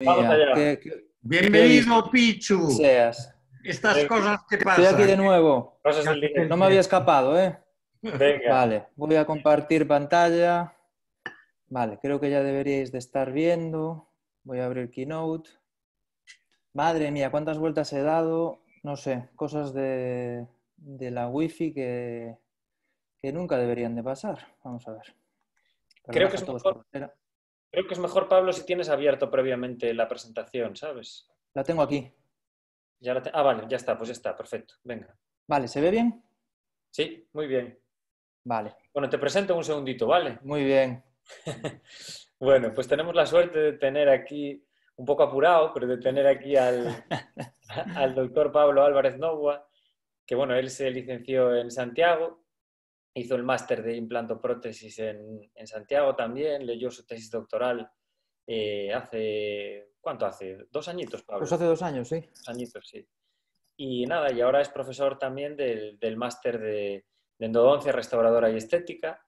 Vamos mía, allá. qué- qué- Bienvenido, Pichu. seas. Estas cosas que Estoy aquí pasan. de nuevo. No me había escapado, ¿eh? Venga. Vale, voy a compartir pantalla. Vale, creo que ya deberíais de estar viendo. Voy a abrir Keynote. Madre mía, cuántas vueltas he dado. No sé, cosas de, de la Wi-Fi que, que nunca deberían de pasar. Vamos a ver. Creo que es mejor. Creo que es mejor, Pablo, si tienes abierto previamente la presentación, ¿sabes? La tengo aquí. Ya la te- Ah, vale, ya está, pues ya está, perfecto. Venga. Vale, ¿se ve bien? Sí, muy bien. Vale, Bueno, te presento un segundito, ¿vale? muy bien. Bueno, pues tenemos la suerte de tener aquí, un poco apurado, pero de tener aquí al, al doctor Pablo Álvarez Novoa, que bueno, él se licenció en Santiago, hizo el máster de implantoprótesis en, en Santiago también, leyó su tesis doctoral eh, hace, ¿cuánto hace? ¿Dos añitos, Pablo? Pues hace dos años, sí. Dos añitos, sí. Y nada, y ahora es profesor también del, del máster de, de endodoncia restauradora y estética.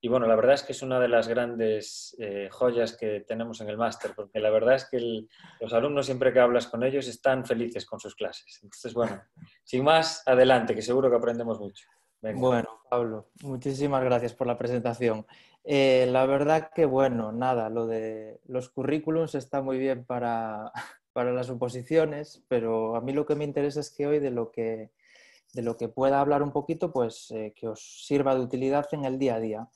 Y bueno, la verdad es que es una de las grandes eh, joyas que tenemos en el máster, porque la verdad es que el- los alumnos, siempre que hablas con ellos, están felices con sus clases. Entonces, bueno, sin más, adelante, que seguro que aprendemos mucho. Bueno, Pablo, muchísimas gracias por la presentación. Eh, la verdad que, bueno, nada, lo de los currículums está muy bien para, para las oposiciones, pero a mí lo que me interesa es que hoy de lo que, de lo que pueda hablar un poquito, pues eh, que os sirva de utilidad en el día a día.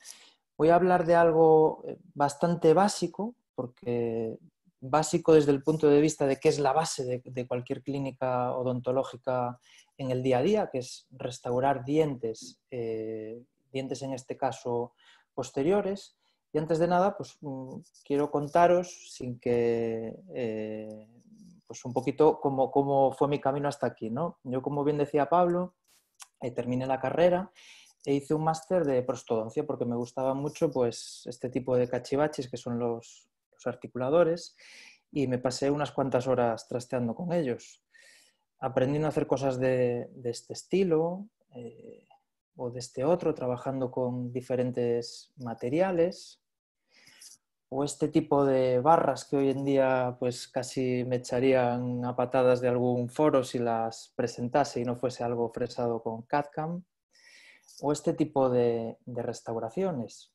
Voy a hablar de algo eh, bastante básico, porque básico desde el punto de vista de qué es la base de cualquier clínica odontológica en el día a día, que es restaurar dientes, eh, dientes en este caso posteriores. Y antes de nada, pues mm, quiero contaros, sin que, eh, pues un poquito cómo, cómo fue mi camino hasta aquí, ¿no? Yo, como bien decía Pablo, eh, terminé la carrera e hice un máster de prostodoncia porque me gustaba mucho, pues, este tipo de cachivaches que son los, los articuladores y me pasé unas cuantas horas trasteando con ellos aprendiendo a hacer cosas de, este estilo eh, o de este otro, trabajando con diferentes materiales, o este tipo de barras que hoy en día pues casi me echarían a patadas de algún foro si las presentase y no fuese algo fresado con CAD-CAM, o este tipo de, restauraciones.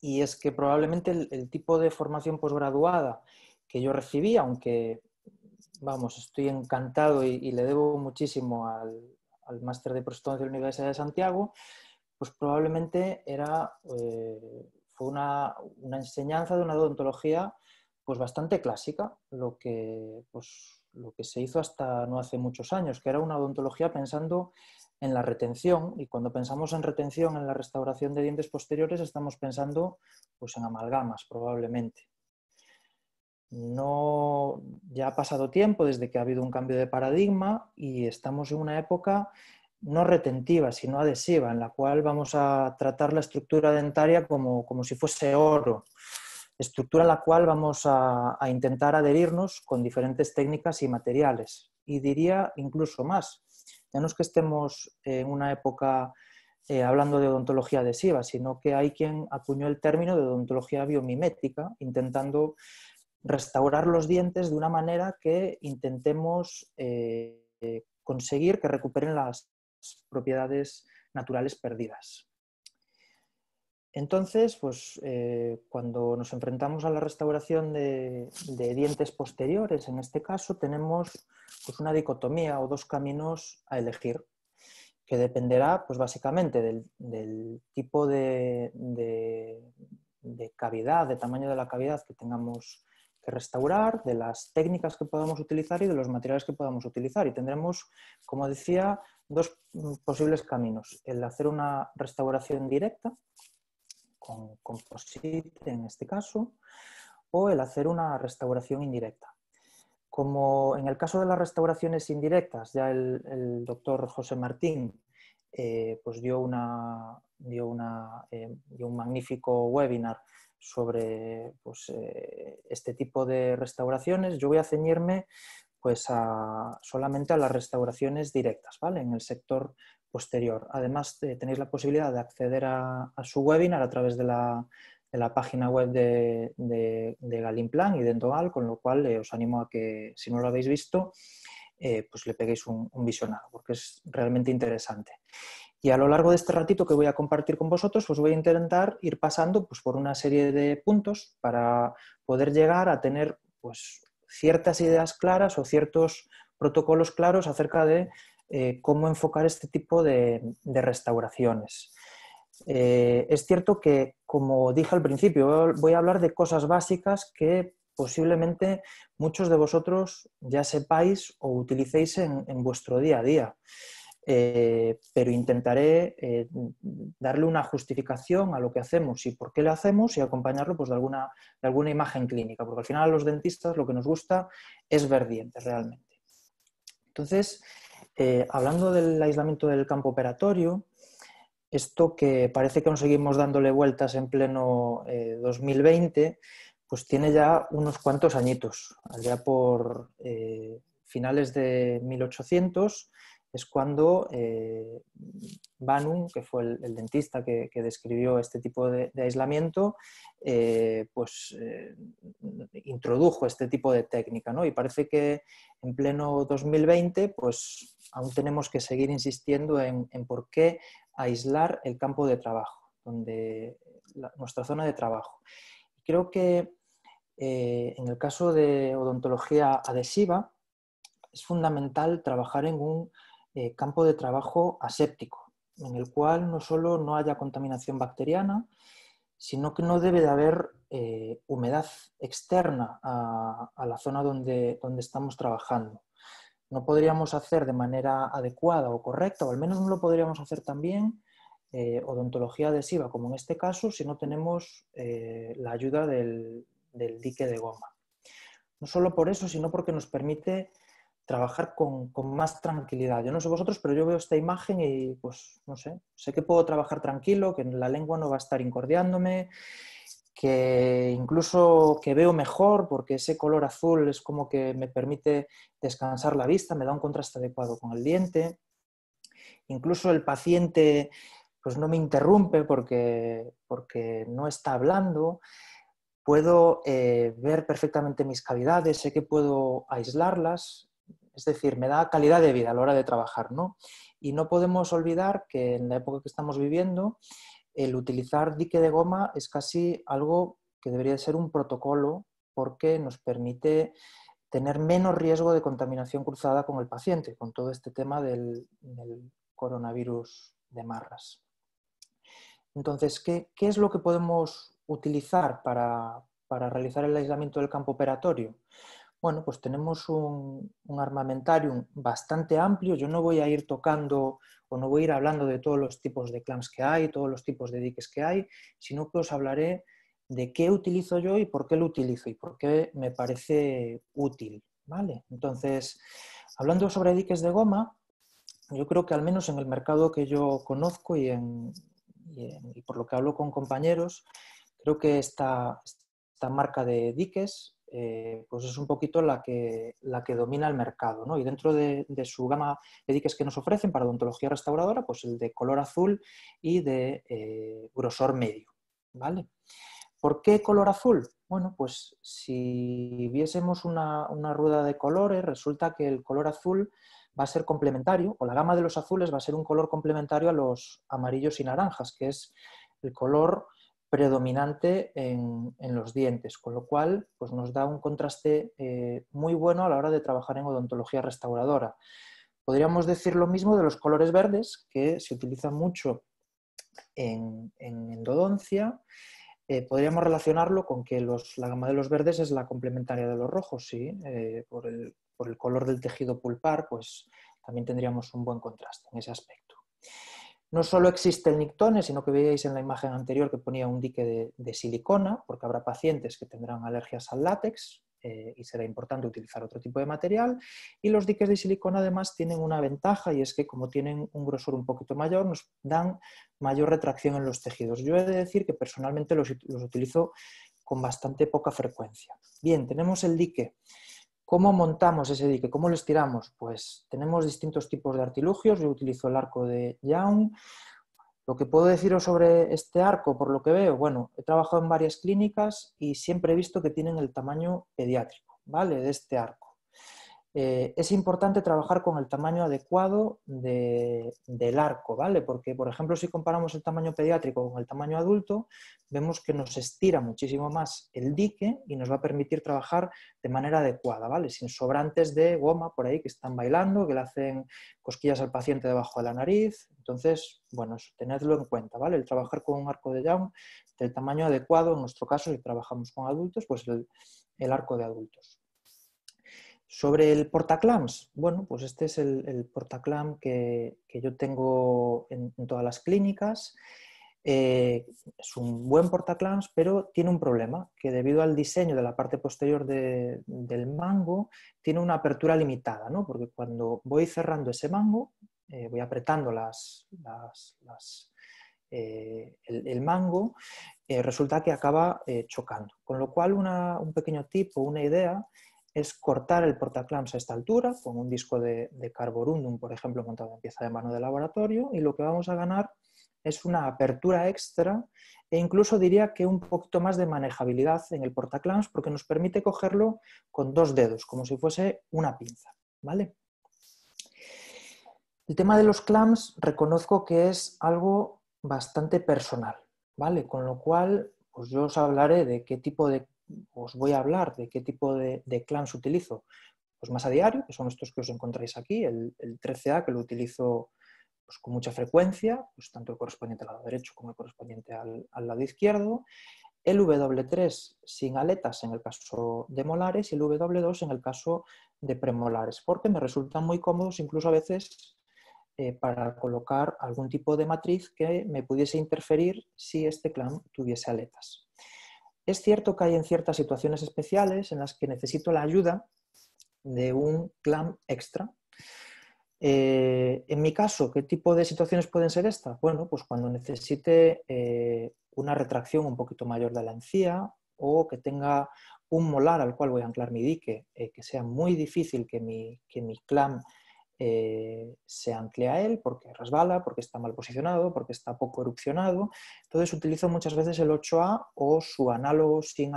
Y es que probablemente el, el tipo de formación posgraduada que yo recibí, aunque vamos, estoy encantado y, le debo muchísimo al, al máster de prostodoncia de la Universidad de Santiago, pues probablemente era, eh, fue una, una, enseñanza de una odontología pues bastante clásica, lo que, pues, lo que se hizo hasta no hace muchos años, que era una odontología pensando en la retención, y cuando pensamos en retención en la restauración de dientes posteriores estamos pensando pues, en amalgamas probablemente no ya ha pasado tiempo desde que ha habido un cambio de paradigma y estamos en una época no retentiva, sino adhesiva, en la cual vamos a tratar la estructura dentaria como, como si fuese oro, estructura a la cual vamos a, a, intentar adherirnos con diferentes técnicas y materiales. Y diría incluso más, ya no es que estemos en una época eh, hablando de odontología adhesiva, sino que hay quien acuñó el término de odontología biomimética, intentando restaurar los dientes de una manera que intentemos eh, conseguir que recuperen las propiedades naturales perdidas. Entonces, pues eh, cuando nos enfrentamos a la restauración de, dientes posteriores, en este caso, tenemos pues, una dicotomía o dos caminos a elegir, que dependerá, pues básicamente, del, tipo de, de, cavidad, de tamaño de la cavidad que tengamos que restaurar, de las técnicas que podamos utilizar y de los materiales que podamos utilizar. Y tendremos, como decía, dos posibles caminos. El hacer una restauración directa, con composite en este caso, o el hacer una restauración indirecta. Como en el caso de las restauraciones indirectas, ya el, el doctor José Martín eh, pues dio, una, dio, una, eh, dio un magnífico webinar sobre pues, eh, este tipo de restauraciones, yo voy a ceñirme pues, a, solamente a las restauraciones directas, ¿vale? En el sector posterior. Además, tenéis la posibilidad de acceder a, su webinar a través de la, la página web de, de, de Galimplan y de Endogal, con lo cual eh, os animo a que, si no lo habéis visto, eh, pues le peguéis un, un, visionado, porque es realmente interesante. Y a lo largo de este ratito que voy a compartir con vosotros, os voy a intentar ir pasando pues, por una serie de puntos para poder llegar a tener pues, ciertas ideas claras o ciertos protocolos claros acerca de eh, cómo enfocar este tipo de, restauraciones. Eh, es cierto que, como dije al principio, voy a hablar de cosas básicas que posiblemente muchos de vosotros ya sepáis o utilicéis en vuestro día a día. Eh, pero intentaré eh, darle una justificación a lo que hacemos y por qué lo hacemos y acompañarlo pues, de, alguna, de alguna imagen clínica, porque al final a los dentistas lo que nos gusta es ver dientes realmente. Entonces, eh, hablando del aislamiento del campo operatorio, esto que parece que nos seguimos dándole vueltas en pleno 2020, pues tiene ya unos cuantos añitos, allá por finales de 1800 es cuando eh, Banum, que fue el, dentista que, describió este tipo de, aislamiento, eh, pues eh, introdujo este tipo de técnica. ¿no? Y parece que en pleno 2020 pues, aún tenemos que seguir insistiendo en, por qué aislar el campo de trabajo, donde, nuestra zona de trabajo. Creo que en el caso de odontología adhesiva es fundamental trabajar en un eh, campo de trabajo aséptico, en el cual no solo no haya contaminación bacteriana, sino que no debe de haber eh, humedad externa a, la zona donde, donde, estamos trabajando. No podríamos hacer de manera adecuada o correcta, o al menos no lo podríamos hacer también, eh, odontología adhesiva, como en este caso, si no tenemos la ayuda del, del dique de goma. No solo por eso, sino porque nos permite trabajar con, más tranquilidad. Yo no sé vosotros, pero yo veo esta imagen y pues no sé, sé que puedo trabajar tranquilo, que la lengua no va a estar incordiándome, que incluso que veo mejor porque ese color azul es como que me permite descansar la vista, me da un contraste adecuado con el diente. Incluso el paciente pues no me interrumpe porque, porque no está hablando. Puedo eh, ver perfectamente mis cavidades, sé que puedo aislarlas, es decir, me da calidad de vida a la hora de trabajar, ¿no? Y no podemos olvidar que en la época que estamos viviendo, el utilizar dique de goma es casi algo que debería ser un protocolo porque nos permite tener menos riesgo de contaminación cruzada con el paciente, con todo este tema del, coronavirus de marras. Entonces, ¿qué, es lo que podemos utilizar para, para realizar el aislamiento del campo operatorio? Bueno, pues tenemos un, armamentario bastante amplio. Yo no voy a ir tocando o no voy a ir hablando de todos los tipos de clamps que hay, todos los tipos de diques que hay, sino que os hablaré de qué utilizo yo y por qué lo utilizo y por qué me parece útil. ¿vale? Entonces, hablando sobre diques de goma, yo creo que al menos en el mercado que yo conozco y, y por lo que hablo con compañeros, creo que esta marca de diques eh, pues es un poquito la que, la que domina el mercado. ¿no? Y dentro de, su gama de diques que nos ofrecen para odontología restauradora, pues el de color azul y de eh, grosor medio. ¿vale? ¿Por qué color azul? Bueno, pues si viésemos una, una rueda de colores, resulta que el color azul va a ser complementario, o la gama de los azules va a ser un color complementario a los amarillos y naranjas, que es el color predominante en, los dientes, con lo cual pues nos da un contraste eh, muy bueno a la hora de trabajar en odontología restauradora. Podríamos decir lo mismo de los colores verdes, que se utilizan mucho en, endodoncia. Eh, podríamos relacionarlo con que la gama de los verdes es la complementaria de los rojos, ¿sí? Eh, por, el, por el color del tejido pulpar, pues también tendríamos un buen contraste en ese aspecto. No solo existe el nictone, sino que veíais en la imagen anterior que ponía un dique de, silicona, porque habrá pacientes que tendrán alergias al látex eh, y será importante utilizar otro tipo de material. Y los diques de silicona además tienen una ventaja y es que como tienen un grosor un poquito mayor, nos dan mayor retracción en los tejidos. Yo he de decir que personalmente los, los utilizo con bastante poca frecuencia. Bien, tenemos el dique ¿Cómo montamos ese dique? ¿Cómo lo estiramos? Pues tenemos distintos tipos de artilugios. Yo utilizo el arco de Young. Lo que puedo deciros sobre este arco, por lo que veo, bueno, he trabajado en varias clínicas y siempre he visto que tienen el tamaño pediátrico, ¿vale? De este arco. Eh, es importante trabajar con el tamaño adecuado del arco, ¿vale? Porque, por ejemplo, si comparamos el tamaño pediátrico con el tamaño adulto, vemos que nos estira muchísimo más el dique y nos va a permitir trabajar de manera adecuada, ¿vale? Sin sobrantes de goma por ahí que están bailando, que le hacen cosquillas al paciente debajo de la nariz. Entonces, bueno, tenedlo en cuenta, ¿vale? El trabajar con un arco de Young del tamaño adecuado, en nuestro caso, si trabajamos con adultos, pues el arco de adultos. Sobre el portaclams, bueno, pues este es el, portaclam que, yo tengo en, todas las clínicas. Eh, es un buen portaclams, pero tiene un problema, que debido al diseño de la parte posterior del mango, tiene una apertura limitada, ¿no? porque cuando voy cerrando ese mango, eh, voy apretando las, eh, el, mango, resulta que acaba chocando. Con lo cual, un pequeño tip o una idea es cortar el portaclams a esta altura con un disco de, carborundum, por ejemplo, montado en pieza de mano de laboratorio y lo que vamos a ganar es una apertura extra e incluso diría que un poquito más de manejabilidad en el portaclams porque nos permite cogerlo con dos dedos, como si fuese una pinza. ¿vale? El tema de los clamps reconozco que es algo bastante personal, ¿vale? Con lo cual, pues yo os hablaré de qué tipo de os voy a hablar de qué tipo de, de utilizo. Pues más a diario, que son estos que os encontráis aquí, el, 13A que lo utilizo pues, con mucha frecuencia, pues tanto el correspondiente al lado derecho como el correspondiente al, lado izquierdo, el W3 sin aletas en el caso de molares y el W2 en el caso de premolares, porque me resultan muy cómodos incluso a veces eh, para colocar algún tipo de matriz que me pudiese interferir si este clam tuviese aletas. Es cierto que hay en ciertas situaciones especiales en las que necesito la ayuda de un clam extra. Eh, en mi caso, ¿qué tipo de situaciones pueden ser estas? Bueno, pues cuando necesite eh, una retracción un poquito mayor de la encía o que tenga un molar al cual voy a anclar mi dique, eh, que sea muy difícil que mi, que mi clam eh, se ancle a él porque resbala, porque está mal posicionado, porque está poco erupcionado. Entonces utilizo muchas veces el 8A o su análogo sin,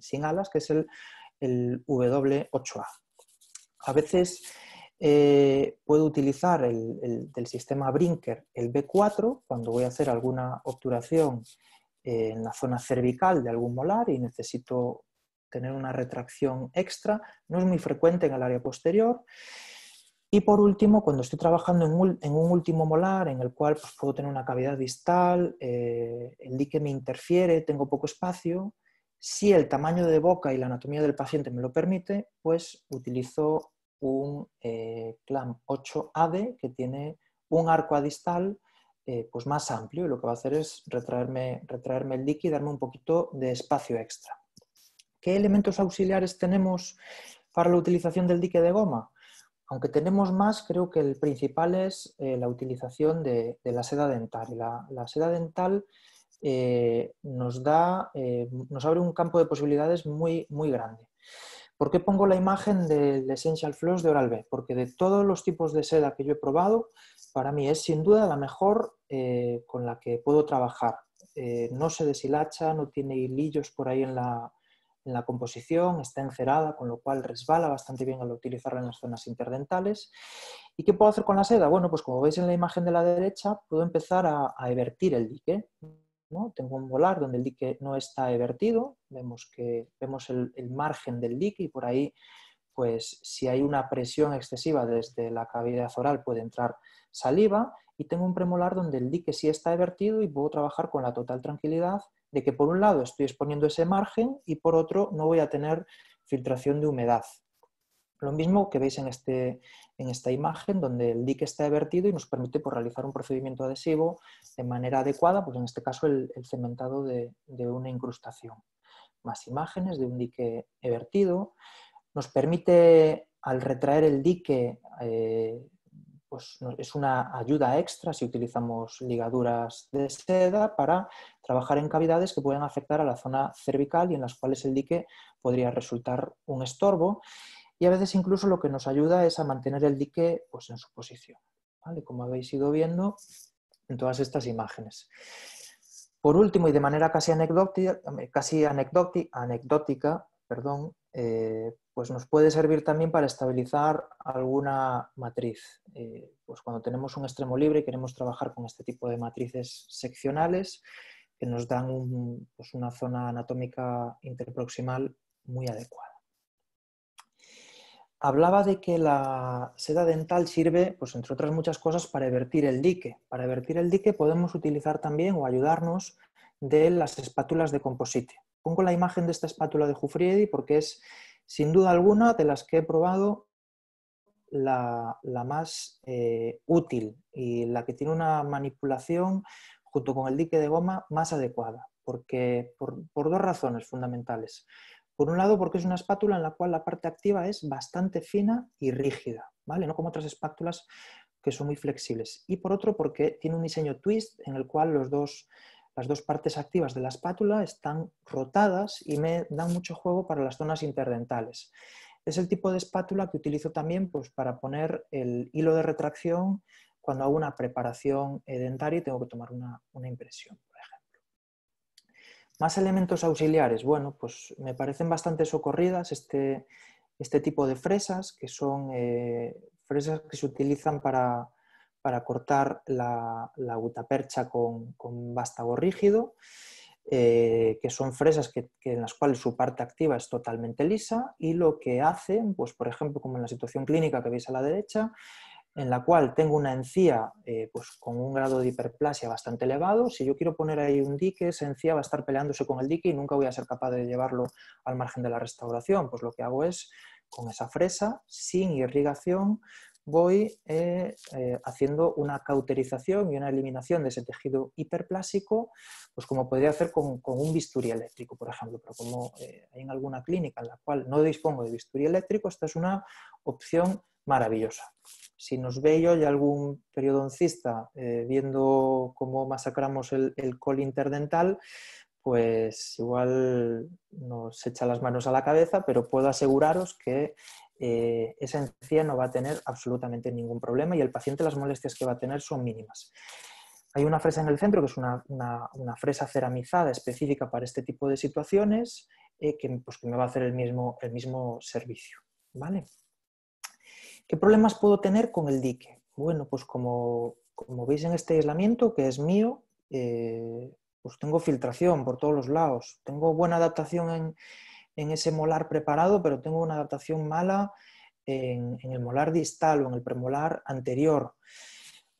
sin, alas, que es el, W8A. A veces eh, puedo utilizar el, del sistema Brinker el B4 cuando voy a hacer alguna obturación eh, en la zona cervical de algún molar y necesito tener una retracción extra. No es muy frecuente en el área posterior. Y por último, cuando estoy trabajando en un, último molar en el cual pues, puedo tener una cavidad distal, eh, el dique me interfiere, tengo poco espacio, si el tamaño de boca y la anatomía del paciente me lo permite, pues utilizo un eh, CLAM 8AD que tiene un arco adistal eh, pues más amplio y lo que va a hacer es retraerme, retraerme el dique y darme un poquito de espacio extra. ¿Qué elementos auxiliares tenemos para la utilización del dique de goma? Aunque tenemos más, creo que el principal es eh, la utilización de, la seda dental. La, seda dental eh, nos, da, eh, nos abre un campo de posibilidades muy, muy grande. ¿Por qué pongo la imagen del Essential Floss de Oral-B? Porque de todos los tipos de seda que yo he probado, para mí es sin duda la mejor con la que puedo trabajar. no se deshilacha, no tiene hilillos por ahí en la, en la composición, está encerada, con lo cual resbala bastante bien al utilizarla en las zonas interdentales. ¿Y qué puedo hacer con la seda? Bueno, pues como veis en la imagen de la derecha, puedo empezar a, evertir el dique. ¿no? Tengo un volar donde el dique no está evertido, vemos, que, vemos el, margen del dique y por ahí, pues si hay una presión excesiva desde la cavidad oral puede entrar saliva y tengo un premolar donde el dique sí está evertido y puedo trabajar con la total tranquilidad de que por un lado estoy exponiendo ese margen y por otro no voy a tener filtración de humedad. Lo mismo que veis en, este, en esta imagen donde el dique está vertido y nos permite pues, realizar un procedimiento adhesivo de manera adecuada, pues en este caso el, cementado de, una incrustación. Más imágenes de un dique vertido. Nos permite al retraer el dique eh, pues es una ayuda extra si utilizamos ligaduras de seda para trabajar en cavidades que pueden afectar a la zona cervical y en las cuales el dique podría resultar un estorbo. Y a veces incluso lo que nos ayuda es a mantener el dique pues, en su posición. Como habéis ido viendo, en todas estas imágenes. Por último, y de manera casi anecdótica, casi anecdótica perdón, eh, pues nos puede servir también para estabilizar alguna matriz. Eh, pues cuando tenemos un extremo libre y queremos trabajar con este tipo de matrices seccionales que nos dan pues una zona anatómica interproximal muy adecuada. Hablaba de que la seda dental sirve, pues entre otras muchas cosas, para evertir el dique. Para evertir el dique podemos utilizar también o ayudarnos de las espátulas de composite. Pongo la imagen de esta espátula de Jufriedi porque es sin duda alguna, de las que he probado, la, más eh, útil y la que tiene una manipulación junto con el dique de goma más adecuada, porque, por, dos razones fundamentales. Por un lado, porque es una espátula en la cual la parte activa es bastante fina y rígida, ¿vale? No como otras espátulas que son muy flexibles. Y por otro, porque tiene un diseño twist en el cual los dos, las dos partes activas de la espátula están rotadas y me dan mucho juego para las zonas interdentales. Es el tipo de espátula que utilizo también pues, para poner el hilo de retracción cuando hago una preparación dentaria y tengo que tomar una, impresión, por ejemplo. Más elementos auxiliares. Bueno, pues me parecen bastante socorridas este, este tipo de fresas, que son eh, fresas que se utilizan para, para cortar la, gutapercha con, con vástago rígido, eh, que son fresas que, en las cuales su parte activa es totalmente lisa y lo que hacen, pues por ejemplo, como en la situación clínica que veis a la derecha, en la cual tengo una encía eh, pues, con un grado de hiperplasia bastante elevado, si yo quiero poner ahí un dique, esa encía va a estar peleándose con el dique y nunca voy a ser capaz de llevarlo al margen de la restauración. Pues lo que hago es, con esa fresa, sin irrigación, voy eh, eh, haciendo una cauterización y una eliminación de ese tejido hiperplásico, pues como podría hacer con, un bisturí eléctrico, por ejemplo, pero como eh, hay en alguna clínica en la cual no dispongo de bisturí eléctrico, esta es una opción maravillosa. Si nos ve yo y algún periodoncista viendo cómo masacramos el col interdental, pues igual nos echa las manos a la cabeza, pero puedo aseguraros que eh, esa encía no va a tener absolutamente ningún problema y el paciente las molestias que va a tener son mínimas. Hay una fresa en el centro que es una, fresa ceramizada específica para este tipo de situaciones eh, pues, que, me va a hacer el mismo, el mismo servicio. ¿vale? ¿Qué problemas puedo tener con el dique? Bueno, pues como, veis en este aislamiento que es mío, eh, pues tengo filtración por todos los lados, tengo buena adaptación en, en ese molar preparado, pero tengo una adaptación mala en, el molar distal o en el premolar anterior.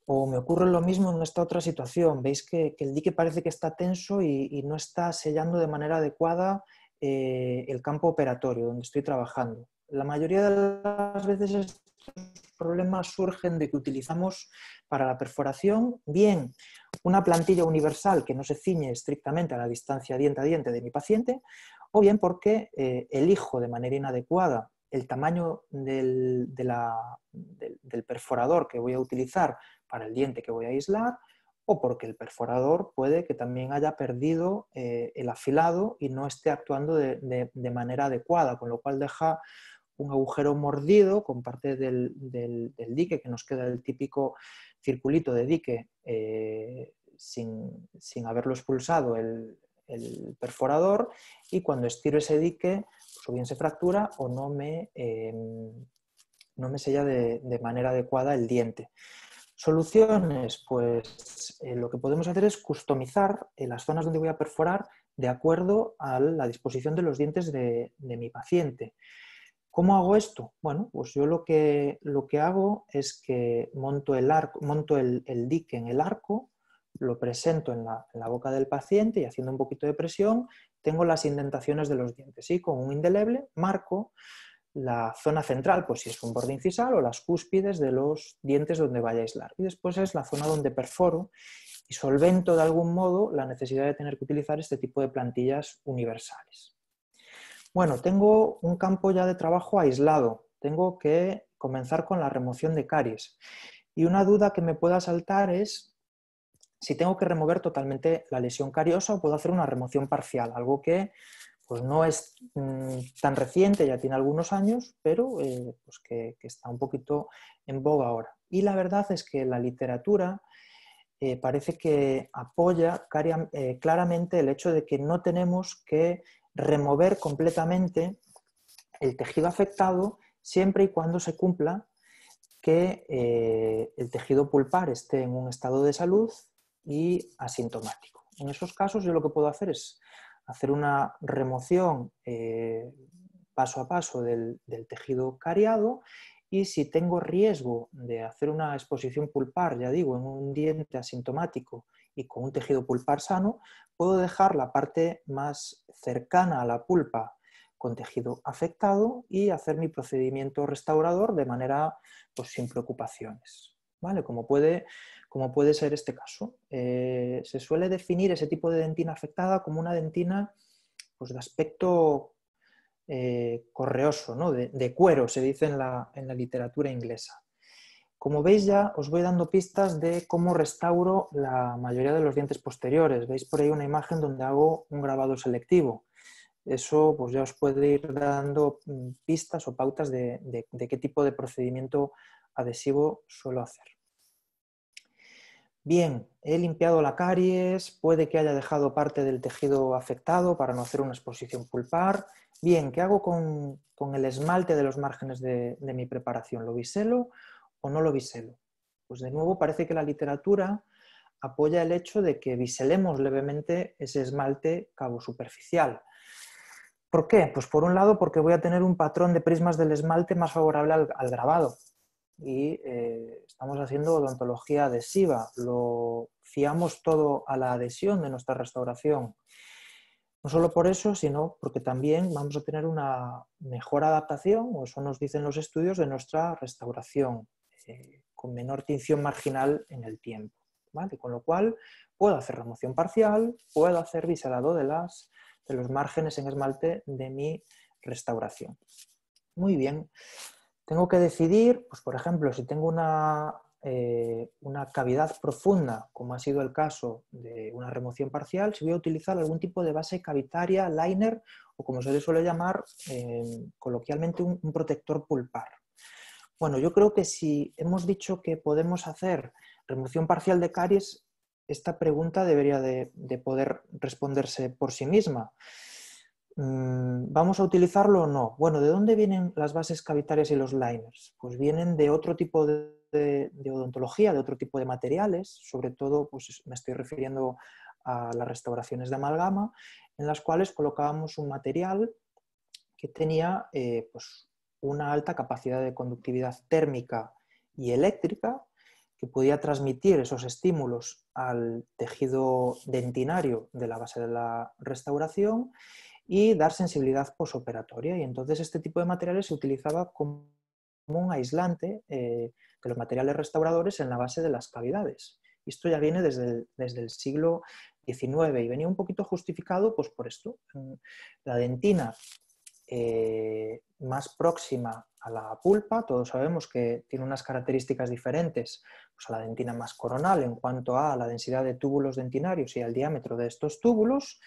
O me ocurre lo mismo en esta otra situación. Veis que, el dique parece que está tenso y, no está sellando de manera adecuada eh, el campo operatorio donde estoy trabajando. La mayoría de las veces estos problemas surgen de que utilizamos para la perforación bien una plantilla universal que no se ciñe estrictamente a la distancia diente a diente de mi paciente o bien porque eh, elijo de manera inadecuada el tamaño del, perforador que voy a utilizar para el diente que voy a aislar, o porque el perforador puede que también haya perdido eh, el afilado y no esté actuando de, manera adecuada, con lo cual deja un agujero mordido con parte del, dique, que nos queda el típico circulito de dique eh, sin, sin, haberlo expulsado el, el perforador y cuando estiro ese dique, pues o bien se fractura o no me, em, no me sella de, manera adecuada el diente. Soluciones, pues eh, lo que podemos hacer es customizar las zonas donde voy a perforar de acuerdo a la disposición de los dientes de, mi paciente. ¿Cómo hago esto? Bueno, pues yo lo que, lo que hago es que monto el, arco, monto el dique en el arco, lo presento en la, boca del paciente y haciendo un poquito de presión, tengo las indentaciones de los dientes. Y con un indeleble marco la zona central, pues si es un borde incisal, o las cúspides de los dientes donde vaya a aislar. Y después es la zona donde perforo y solvento de algún modo la necesidad de tener que utilizar este tipo de plantillas universales. Bueno, tengo un campo ya de trabajo aislado. Tengo que comenzar con la remoción de caries. Y una duda que me pueda saltar es si tengo que remover totalmente la lesión cariosa puedo hacer una remoción parcial, algo que pues no es mm, tan reciente, ya tiene algunos años, pero eh, pues que, está un poquito en boga ahora. Y la verdad es que la literatura eh, parece que apoya eh, claramente el hecho de que no tenemos que remover completamente el tejido afectado siempre y cuando se cumpla que el tejido pulpar esté en un estado de salud y asintomático. En esos casos yo lo que puedo hacer es hacer una remoción paso a paso del, del tejido cariado y si tengo riesgo de hacer una exposición pulpar, ya digo, en un diente asintomático y con un tejido pulpar sano, puedo dejar la parte más cercana a la pulpa con tejido afectado y hacer mi procedimiento restaurador de manera pues, sin preocupaciones. ¿Vale? Como, puede, como puede ser este caso. Eh, se suele definir ese tipo de dentina afectada como una dentina pues, de aspecto eh, correoso, ¿no? de, cuero, se dice en la, literatura inglesa. Como veis ya os voy dando pistas de cómo restauro la mayoría de los dientes posteriores. Veis por ahí una imagen donde hago un grabado selectivo. Eso pues ya os puede ir dando mm, pistas o pautas de, de qué tipo de procedimiento adhesivo suelo hacer. Bien, he limpiado la caries, puede que haya dejado parte del tejido afectado para no hacer una exposición pulpar, Bien, ¿qué hago con, el esmalte de los márgenes de, mi preparación? ¿Lo biselo o no lo biselo? Pues de nuevo parece que la literatura apoya el hecho de que biselemos levemente ese esmalte cabo superficial. ¿Por qué? Pues por un lado porque voy a tener un patrón de prismas del esmalte más favorable al, grabado y eh, estamos haciendo odontología adhesiva, lo fiamos todo a la adhesión de nuestra restauración no solo por eso, sino porque también vamos a tener una mejor adaptación, o eso nos dicen los estudios, de nuestra restauración, eh, con menor tinción marginal en el tiempo. Con lo cual, puedo hacer remoción parcial, puedo hacer biselado de, las, de los márgenes en esmalte de mi restauración. Muy bien. Tengo que decidir, pues, por ejemplo, si tengo una eh, una cavidad profunda, como ha sido el caso de una remoción parcial, si voy a utilizar algún tipo de base cavitaria, liner, o como se le suele llamar eh, coloquialmente, un, protector pulpar. Bueno, yo creo que si hemos dicho que podemos hacer remoción parcial de caries, esta pregunta debería de, de poder responderse por sí misma. Mm, ¿Vamos a utilizarlo o no? Bueno, ¿de dónde vienen las bases cavitarias y los liners? Pues vienen de otro tipo de odontología, de otro tipo de materiales, sobre todo pues, me estoy refiriendo a las restauraciones de amalgama, en las cuales colocábamos un material que tenía eh, pues, una alta capacidad de conductividad térmica y eléctrica, que podía transmitir esos estímulos al tejido dentinario de la base de la restauración y dar sensibilidad posoperatoria. Y entonces este tipo de materiales se utilizaba como un aislante eh, de los materiales restauradores en la base de las cavidades. Esto ya viene desde el, desde el siglo XIX y venía un poquito justificado pues, por esto. La dentina eh, más próxima a la pulpa, todos sabemos que tiene unas características diferentes pues, a la dentina más coronal en cuanto a la densidad de túbulos dentinarios y al diámetro de estos túbulos.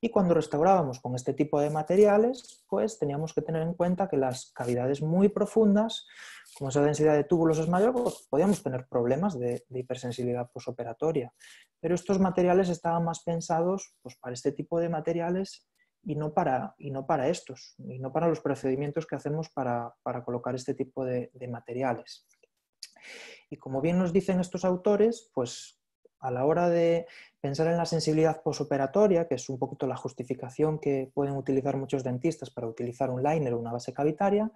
Y cuando restaurábamos con este tipo de materiales, pues teníamos que tener en cuenta que las cavidades muy profundas, como esa densidad de túbulos es mayor, pues podíamos tener problemas de, hipersensibilidad posoperatoria. Pero estos materiales estaban más pensados pues, para este tipo de materiales y no para, y no para estos, y no para los procedimientos que hacemos para, colocar este tipo de, materiales. Y como bien nos dicen estos autores, pues a la hora de pensar en la sensibilidad posoperatoria, que es un poquito la justificación que pueden utilizar muchos dentistas para utilizar un liner o una base cavitaria,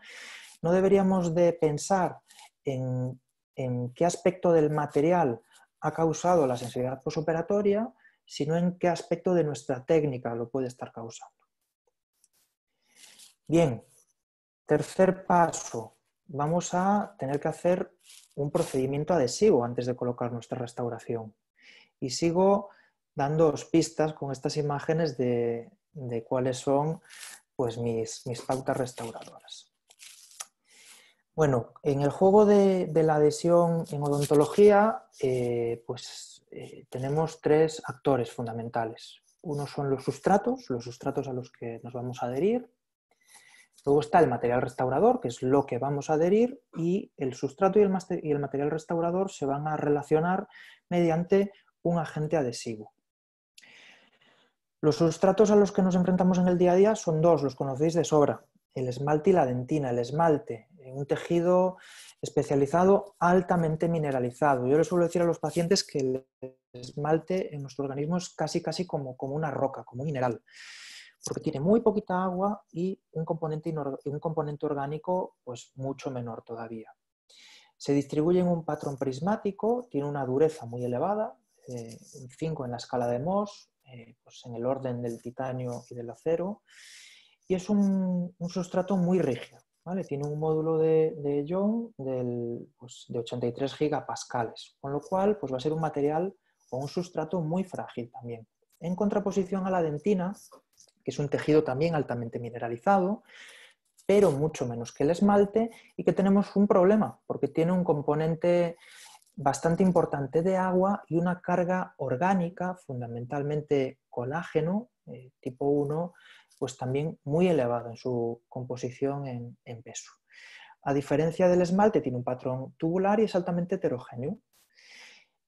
no deberíamos de pensar en, en qué aspecto del material ha causado la sensibilidad posoperatoria, sino en qué aspecto de nuestra técnica lo puede estar causando. Bien, tercer paso. Vamos a tener que hacer un procedimiento adhesivo antes de colocar nuestra restauración. Y sigo dándoos pistas con estas imágenes de, cuáles son pues, mis, pautas restauradoras. Bueno, en el juego de, la adhesión en odontología, eh, pues eh, tenemos tres actores fundamentales. Uno son los sustratos, los sustratos a los que nos vamos a adherir, Luego está el material restaurador, que es lo que vamos a adherir, y el sustrato y el, material restaurador se van a relacionar mediante un agente adhesivo. Los sustratos a los que nos enfrentamos en el día a día son dos, los conocéis de sobra, el esmalte y la dentina. El esmalte, un tejido especializado altamente mineralizado. Yo les suelo decir a los pacientes que el esmalte en nuestro organismo es casi, casi como, como una roca, como un mineral, porque tiene muy poquita agua y un componente, un componente orgánico pues mucho menor todavía. Se distribuye en un patrón prismático, tiene una dureza muy elevada, eh, 5 en la escala de Mohs, eh, pues en el orden del titanio y del acero, y es un, un sustrato muy rígido. Tiene un módulo de, de Young pues, de 83 gigapascales, con lo cual pues, va a ser un material o un sustrato muy frágil también. En contraposición a la dentina, es un tejido también altamente mineralizado, pero mucho menos que el esmalte y que tenemos un problema, porque tiene un componente bastante importante de agua y una carga orgánica, fundamentalmente colágeno, eh, tipo 1, pues también muy elevado en su composición en, peso. A diferencia del esmalte, tiene un patrón tubular y es altamente heterogéneo.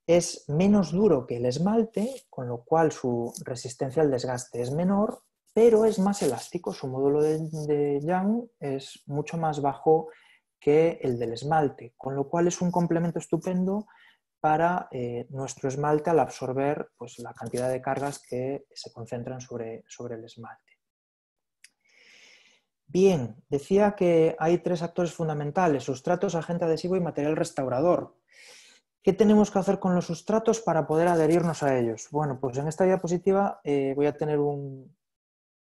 Es menos duro que el esmalte, con lo cual su resistencia al desgaste es menor, pero es más elástico. Su módulo de, de Young es mucho más bajo que el del esmalte, con lo cual es un complemento estupendo para eh, nuestro esmalte al absorber pues, la cantidad de cargas que se concentran sobre, sobre el esmalte. Bien, decía que hay tres actores fundamentales, sustratos, agente adhesivo y material restaurador. ¿Qué tenemos que hacer con los sustratos para poder adherirnos a ellos? Bueno, pues en esta diapositiva eh, voy a tener un,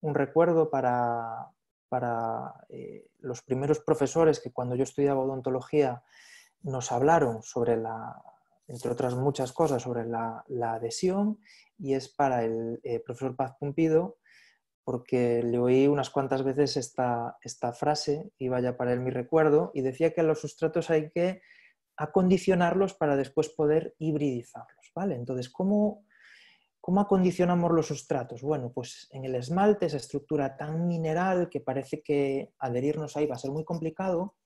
recuerdo para, eh, los primeros profesores que cuando yo estudiaba odontología nos hablaron sobre la, entre otras muchas cosas, sobre la, adhesión y es para el eh, profesor Paz Pumpido, porque le oí unas cuantas veces esta, esta frase y vaya para él mi recuerdo, y decía que a los sustratos hay que acondicionarlos para después poder hibridizarlos, ¿vale? Entonces, ¿cómo, ¿cómo acondicionamos los sustratos? Bueno, pues en el esmalte, esa estructura tan mineral que parece que adherirnos ahí va a ser muy complicado,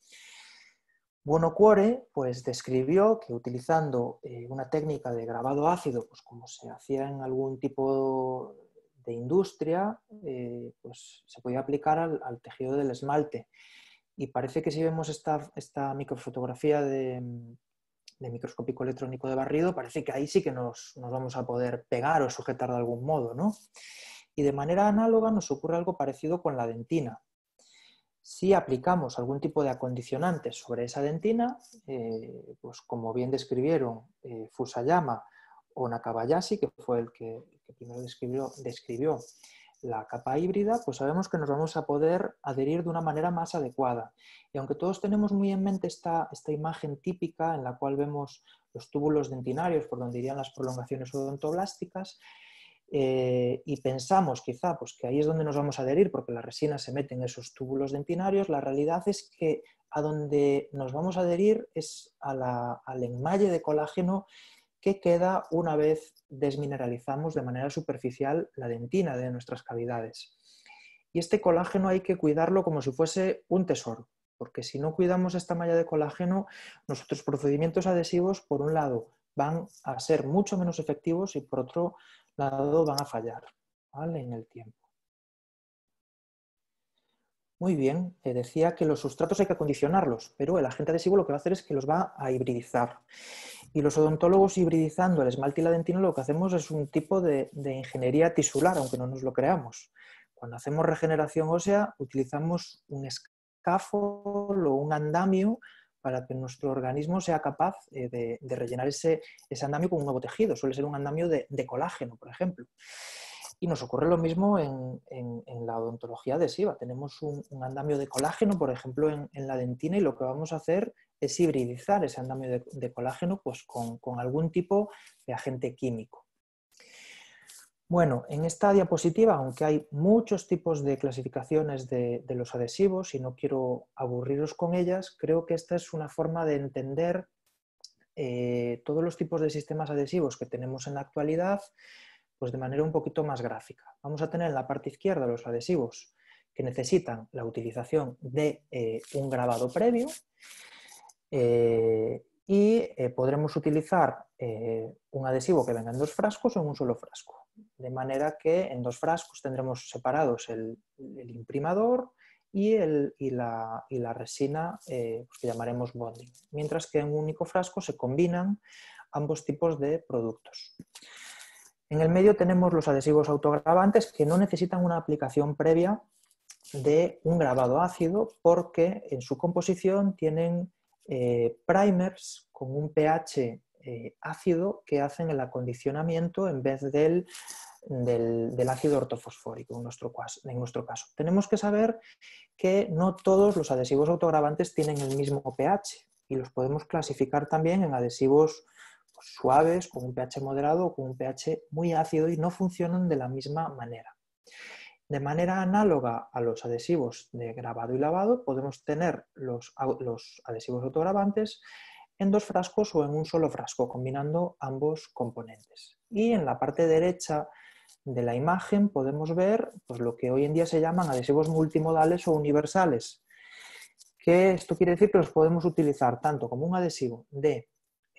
Buonocuore pues, describió que utilizando eh, una técnica de grabado ácido, pues como se hacía en algún tipo de industria eh, pues se podía aplicar al, tejido del esmalte. Y parece que si vemos esta, esta microfotografía de, microscópico electrónico de barrido, parece que ahí sí que nos, vamos a poder pegar o sujetar de algún modo. ¿no? Y de manera análoga nos ocurre algo parecido con la dentina. Si aplicamos algún tipo de acondicionante sobre esa dentina, eh, pues como bien describieron eh, Fusayama o Nakabayashi, que fue el que, primero describió la capa híbrida, pues sabemos que nos vamos a poder adherir de una manera más adecuada. Y aunque todos tenemos muy en mente esta, esta imagen típica en la cual vemos los túbulos dentinarios, por donde irían las prolongaciones odontoblásticas, eh, y pensamos quizá pues, que ahí es donde nos vamos a adherir porque la resina se mete en esos túbulos dentinarios, la realidad es que a donde nos vamos a adherir es al enmalle de colágeno que queda una vez desmineralizamos de manera superficial la dentina de nuestras cavidades. Y este colágeno hay que cuidarlo como si fuese un tesoro, porque si no cuidamos esta malla de colágeno, nuestros procedimientos adhesivos, por un lado, van a ser mucho menos efectivos y por otro lado van a fallar en el tiempo. Muy bien, decía que los sustratos hay que acondicionarlos, pero el agente adhesivo lo que va a hacer es que los va a hibridizar. Y los odontólogos hibridizando el esmalte y la dentina lo que hacemos es un tipo de, ingeniería tisular, aunque no nos lo creamos. Cuando hacemos regeneración ósea utilizamos un scaffold o un andamio para que nuestro organismo sea capaz eh, de, rellenar ese, andamio con un nuevo tejido. Suele ser un andamio de colágeno, por ejemplo. Y nos ocurre lo mismo en, la odontología adhesiva. Tenemos un, andamio de colágeno, por ejemplo, en, la dentina, y lo que vamos a hacer es hibridizar ese andamio de, colágeno pues, con, algún tipo de agente químico. Bueno, en esta diapositiva, aunque hay muchos tipos de clasificaciones de, los adhesivos y no quiero aburriros con ellas, creo que esta es una forma de entender eh, todos los tipos de sistemas adhesivos que tenemos en la actualidad, pues de manera un poquito más gráfica. Vamos a tener en la parte izquierda los adhesivos que necesitan la utilización de eh, un grabado previo eh, y podremos utilizar un adhesivo que venga en dos frascos o en un solo frasco. De manera que en dos frascos tendremos separados el, imprimador y, la, resina pues que llamaremos bonding, mientras que en un único frasco se combinan ambos tipos de productos. En el medio tenemos los adhesivos autogravantes que no necesitan una aplicación previa de un grabado ácido porque en su composición tienen eh, primers con un pH eh, ácido que hacen el acondicionamiento en vez del, del, ácido ortofosfórico en nuestro, en nuestro caso. Tenemos que saber que no todos los adhesivos autogravantes tienen el mismo pH y los podemos clasificar también en adhesivos suaves, con un pH moderado o con un pH muy ácido y no funcionan de la misma manera. De manera análoga a los adhesivos de grabado y lavado, podemos tener los, los adhesivos autogravantes en dos frascos o en un solo frasco, combinando ambos componentes. Y en la parte derecha de la imagen podemos ver pues, lo que hoy en día se llaman adhesivos multimodales o universales, que esto quiere decir que los podemos utilizar tanto como un adhesivo de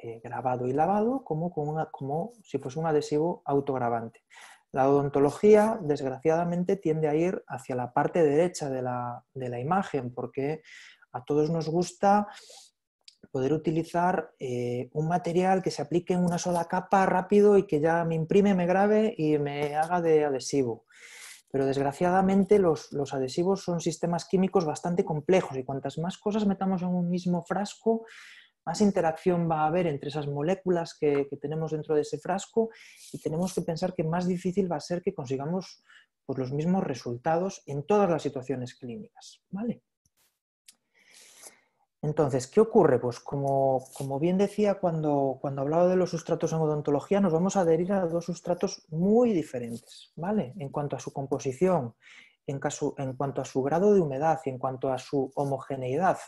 eh, grabado y lavado como, como si fuese un adhesivo autograbante. La odontología, desgraciadamente, tiende a ir hacia la parte derecha de la, imagen porque a todos nos gusta poder utilizar eh, un material que se aplique en una sola capa rápido y que ya me imprime, me grabe y me haga de adhesivo. Pero desgraciadamente los, los, adhesivos son sistemas químicos bastante complejos y cuantas más cosas metamos en un mismo frasco, más interacción va a haber entre esas moléculas que, tenemos dentro de ese frasco y tenemos que pensar que más difícil va a ser que consigamos pues, los mismos resultados en todas las situaciones clínicas. ¿vale? Entonces, ¿qué ocurre? Pues como, bien decía cuando, hablaba de los sustratos en odontología, nos vamos a adherir a dos sustratos muy diferentes, ¿vale? En cuanto a su composición, en, en cuanto a su grado de humedad y en cuanto a su homogeneidad.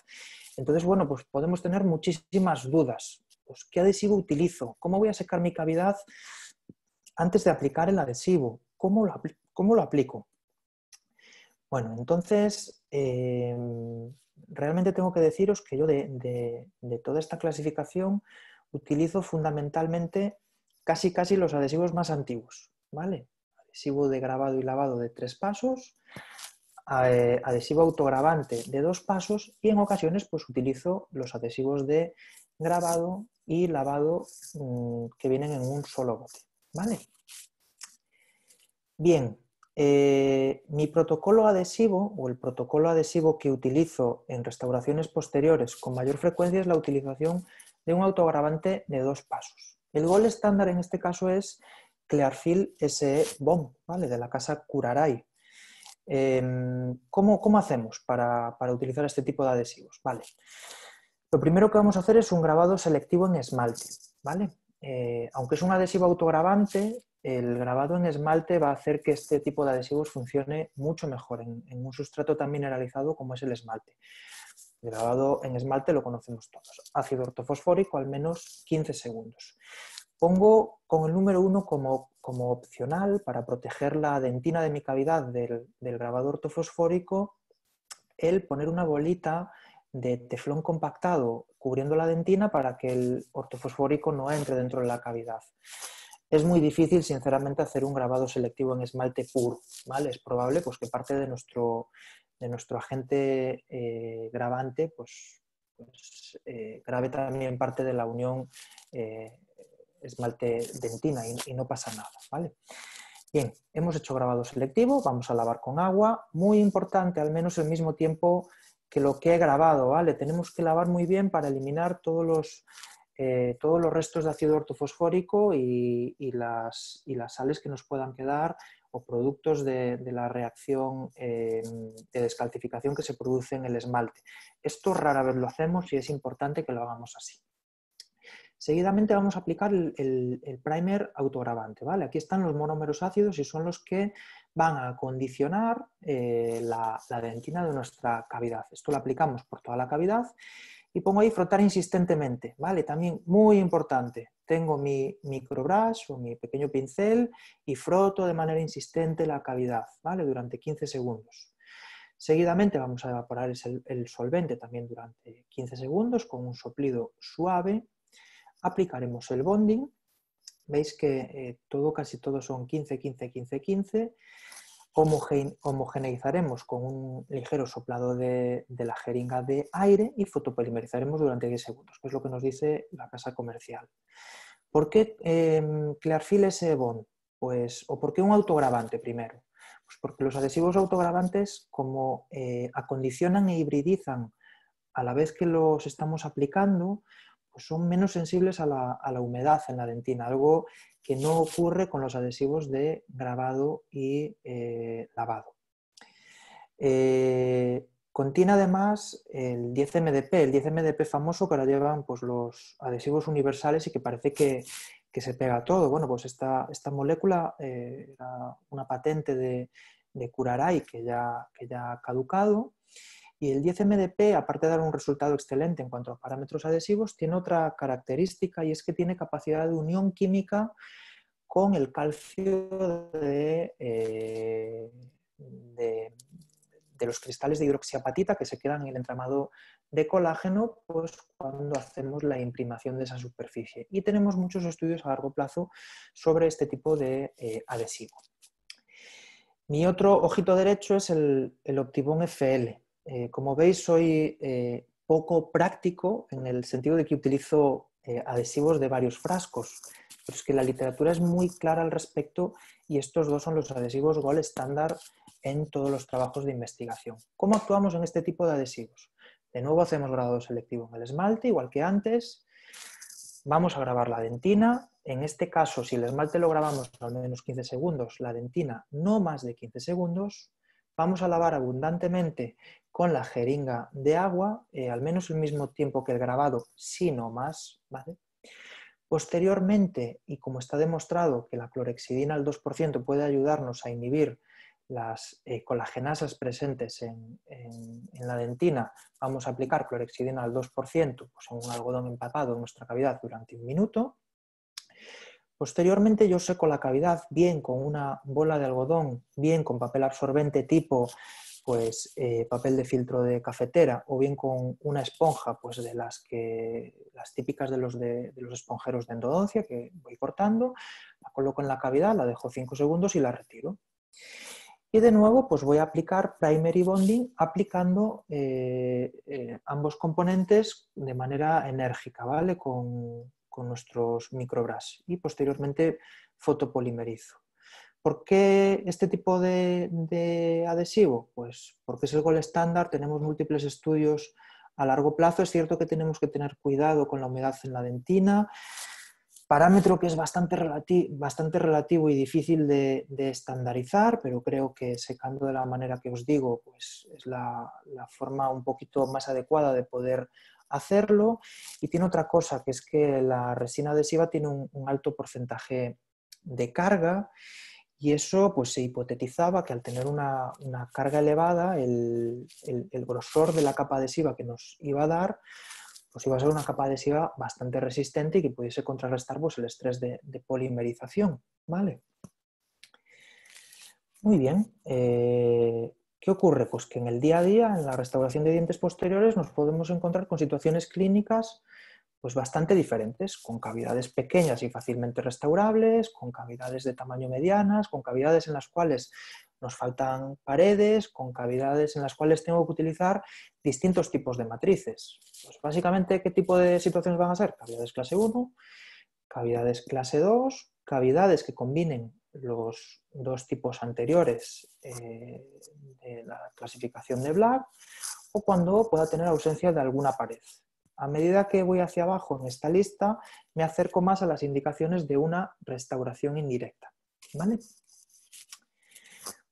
Entonces, bueno, pues podemos tener muchísimas dudas. Pues, ¿Qué adhesivo utilizo? ¿Cómo voy a secar mi cavidad antes de aplicar el adhesivo? ¿Cómo lo, cómo lo aplico? Bueno, entonces, em, realmente tengo que deciros que yo de, toda esta clasificación utilizo fundamentalmente casi casi los adhesivos más antiguos, ¿vale? Adhesivo de grabado y lavado de tres pasos, adhesivo autograbante de dos pasos y en ocasiones pues utilizo los adhesivos de grabado y lavado mm, que vienen en un solo bote. ¿vale? Bien, eh, mi protocolo adhesivo o el protocolo adhesivo que utilizo en restauraciones posteriores con mayor frecuencia es la utilización de un autograbante de dos pasos. El gol estándar en este caso es Clearfield SE Bomb, ¿vale? de la casa Curaray. Em, ¿cómo, hacemos para, utilizar este tipo de adhesivos? Vale. Lo primero que vamos a hacer es un grabado selectivo en esmalte. ¿vale? Eh, aunque es un adhesivo autograbante, el grabado en esmalte va a hacer que este tipo de adhesivos funcione mucho mejor en, un sustrato tan mineralizado como es el esmalte. El grabado en esmalte lo conocemos todos. Ácido ortofosfórico al menos 15 segundos. Pongo con el número 1 como como opcional para proteger la dentina de mi cavidad del, grabado ortofosfórico el poner una bolita de teflón compactado cubriendo la dentina para que el ortofosfórico no entre dentro de la cavidad. Es muy difícil, sinceramente, hacer un grabado selectivo en esmalte puro. ¿vale? Es probable pues, que parte de nuestro, de nuestro agente eh, grabante pues, pues eh, grabe también parte de la unión eh, esmalte dentina y, no pasa nada, ¿vale? Bien, hemos hecho grabado selectivo, vamos a lavar con agua, muy importante, al menos el mismo tiempo que lo que he grabado, ¿vale? Tenemos que lavar muy bien para eliminar todos los, eh, todos los restos de ácido ortofosfórico y, las, las, sales que nos puedan quedar o productos de, la reacción eh, de descalcificación que se produce en el esmalte. Esto rara vez lo hacemos y es importante que lo hagamos así. Seguidamente vamos a aplicar el, primer autograbante. ¿vale? Aquí están los monómeros ácidos y son los que van a condicionar eh, la, dentina de nuestra cavidad. Esto lo aplicamos por toda la cavidad y pongo ahí frotar insistentemente. ¿vale? También muy importante, tengo mi microbrush o mi pequeño pincel y froto de manera insistente la cavidad ¿vale? durante 15 segundos. Seguidamente vamos a evaporar el, solvente también durante 15 segundos con un soplido suave. Aplicaremos el bonding. Veis que eh, todo, casi todo son 15, 15, 15, 15 homogeneizaremos con un ligero soplado de, la jeringa de aire y fotopolimerizaremos durante 10 segundos, que es lo que nos dice la casa comercial. ¿Por qué eh, Clearfield bond? Pues, ¿O por qué un autograbante primero? Pues porque los adhesivos autogravantes, como eh, acondicionan e hibridizan a la vez que los estamos aplicando, son menos sensibles a la, humedad en la dentina, algo que no ocurre con los adhesivos de grabado y eh, lavado. Eh, contiene además el 10-MDP, el 10-MDP famoso que ahora llevan pues, los adhesivos universales y que parece que, se pega todo. Bueno, pues esta, esta molécula eh, era una patente de, de Curaray que ya, que ya ha caducado y el 10-MDP, aparte de dar un resultado excelente en cuanto a parámetros adhesivos, tiene otra característica y es que tiene capacidad de unión química con el calcio de, eh, los cristales de hidroxiapatita que se quedan en el entramado de colágeno pues, cuando hacemos la imprimación de esa superficie. Y tenemos muchos estudios a largo plazo sobre este tipo de eh, adhesivo. Mi otro ojito derecho es el, el Optibon FL. Eh, como veis, soy eh, poco práctico en el sentido de que utilizo eh, adhesivos de varios frascos, pero es que la literatura es muy clara al respecto y estos dos son los adhesivos Gold estándar en todos los trabajos de investigación. ¿Cómo actuamos en este tipo de adhesivos? De nuevo hacemos grado selectivo en el esmalte, igual que antes. Vamos a grabar la dentina. En este caso, si el esmalte lo grabamos al menos 15 segundos, la dentina no más de 15 segundos. Vamos a lavar abundantemente con la jeringa de agua, eh, al menos el mismo tiempo que el grabado, si no más. Posteriormente, y como está demostrado que la clorexidina al 2% puede ayudarnos a inhibir las eh, colagenasas presentes en, la dentina, vamos a aplicar clorexidina al 2% pues en un algodón empapado en nuestra cavidad durante un minuto. Posteriormente yo seco la cavidad bien con una bola de algodón, bien con papel absorbente tipo pues eh, papel de filtro de cafetera o bien con una esponja pues de las que las típicas de los, de, los esponjeros de endodoncia que voy cortando, la coloco en la cavidad, la dejo 5 segundos y la retiro. Y de nuevo pues voy a aplicar primary bonding aplicando eh, eh, ambos componentes de manera enérgica, ¿vale? Con, con nuestros microbras y posteriormente fotopolimerizo. ¿Por qué este tipo de, adhesivo? Pues porque es el gol estándar, tenemos múltiples estudios a largo plazo. Es cierto que tenemos que tener cuidado con la humedad en la dentina, parámetro que es bastante, relativo y difícil de, estandarizar, pero creo que secando de la manera que os digo, pues es la, forma un poquito más adecuada de poder hacerlo. Y tiene otra cosa, que es que la resina adhesiva tiene un alto porcentaje de carga y eso pues, se hipotetizaba que al tener una, carga elevada, el, grosor de la capa adhesiva que nos iba a dar, pues iba a ser una capa adhesiva bastante resistente y que pudiese contrarrestar pues, el estrés de, polimerización. ¿vale? Muy bien. Eh, ¿Qué ocurre? Pues que en el día a día, en la restauración de dientes posteriores, nos podemos encontrar con situaciones clínicas pues bastante diferentes, con cavidades pequeñas y fácilmente restaurables, con cavidades de tamaño medianas, con cavidades en las cuales nos faltan paredes, con cavidades en las cuales tengo que utilizar distintos tipos de matrices. Pues básicamente, ¿qué tipo de situaciones van a ser? Cavidades clase 1, cavidades clase 2, cavidades que combinen los dos tipos anteriores eh, de la clasificación de Black o cuando pueda tener ausencia de alguna pared a medida que voy hacia abajo en esta lista, me acerco más a las indicaciones de una restauración indirecta.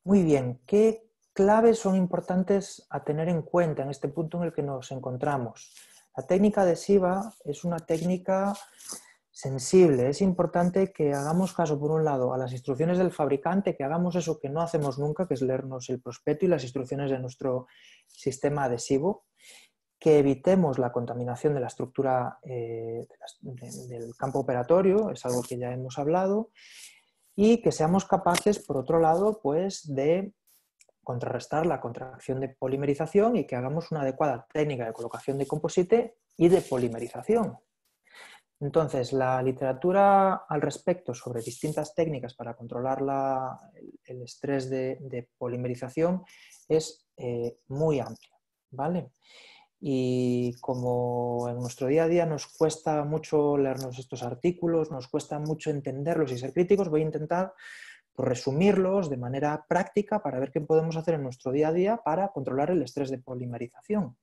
Muy bien, ¿qué claves son importantes a tener en cuenta en este punto en el que nos encontramos? La técnica adhesiva es una técnica sensible. Es importante que hagamos caso, por un lado, a las instrucciones del fabricante, que hagamos eso que no hacemos nunca, que es leernos el prospecto y las instrucciones de nuestro sistema adhesivo que evitemos la contaminación de la estructura eh, del campo operatorio, es algo que ya hemos hablado, y que seamos capaces, por otro lado, pues de contrarrestar la contracción de polimerización y que hagamos una adecuada técnica de colocación de composite y de polimerización. Entonces, la literatura al respecto sobre distintas técnicas para controlar el, estrés de, polimerización es eh, muy amplia, ¿vale? Y como en nuestro día a día nos cuesta mucho leernos estos artículos, nos cuesta mucho entenderlos y ser críticos, voy a intentar pues, resumirlos de manera práctica para ver qué podemos hacer en nuestro día a día para controlar el estrés de polimerización.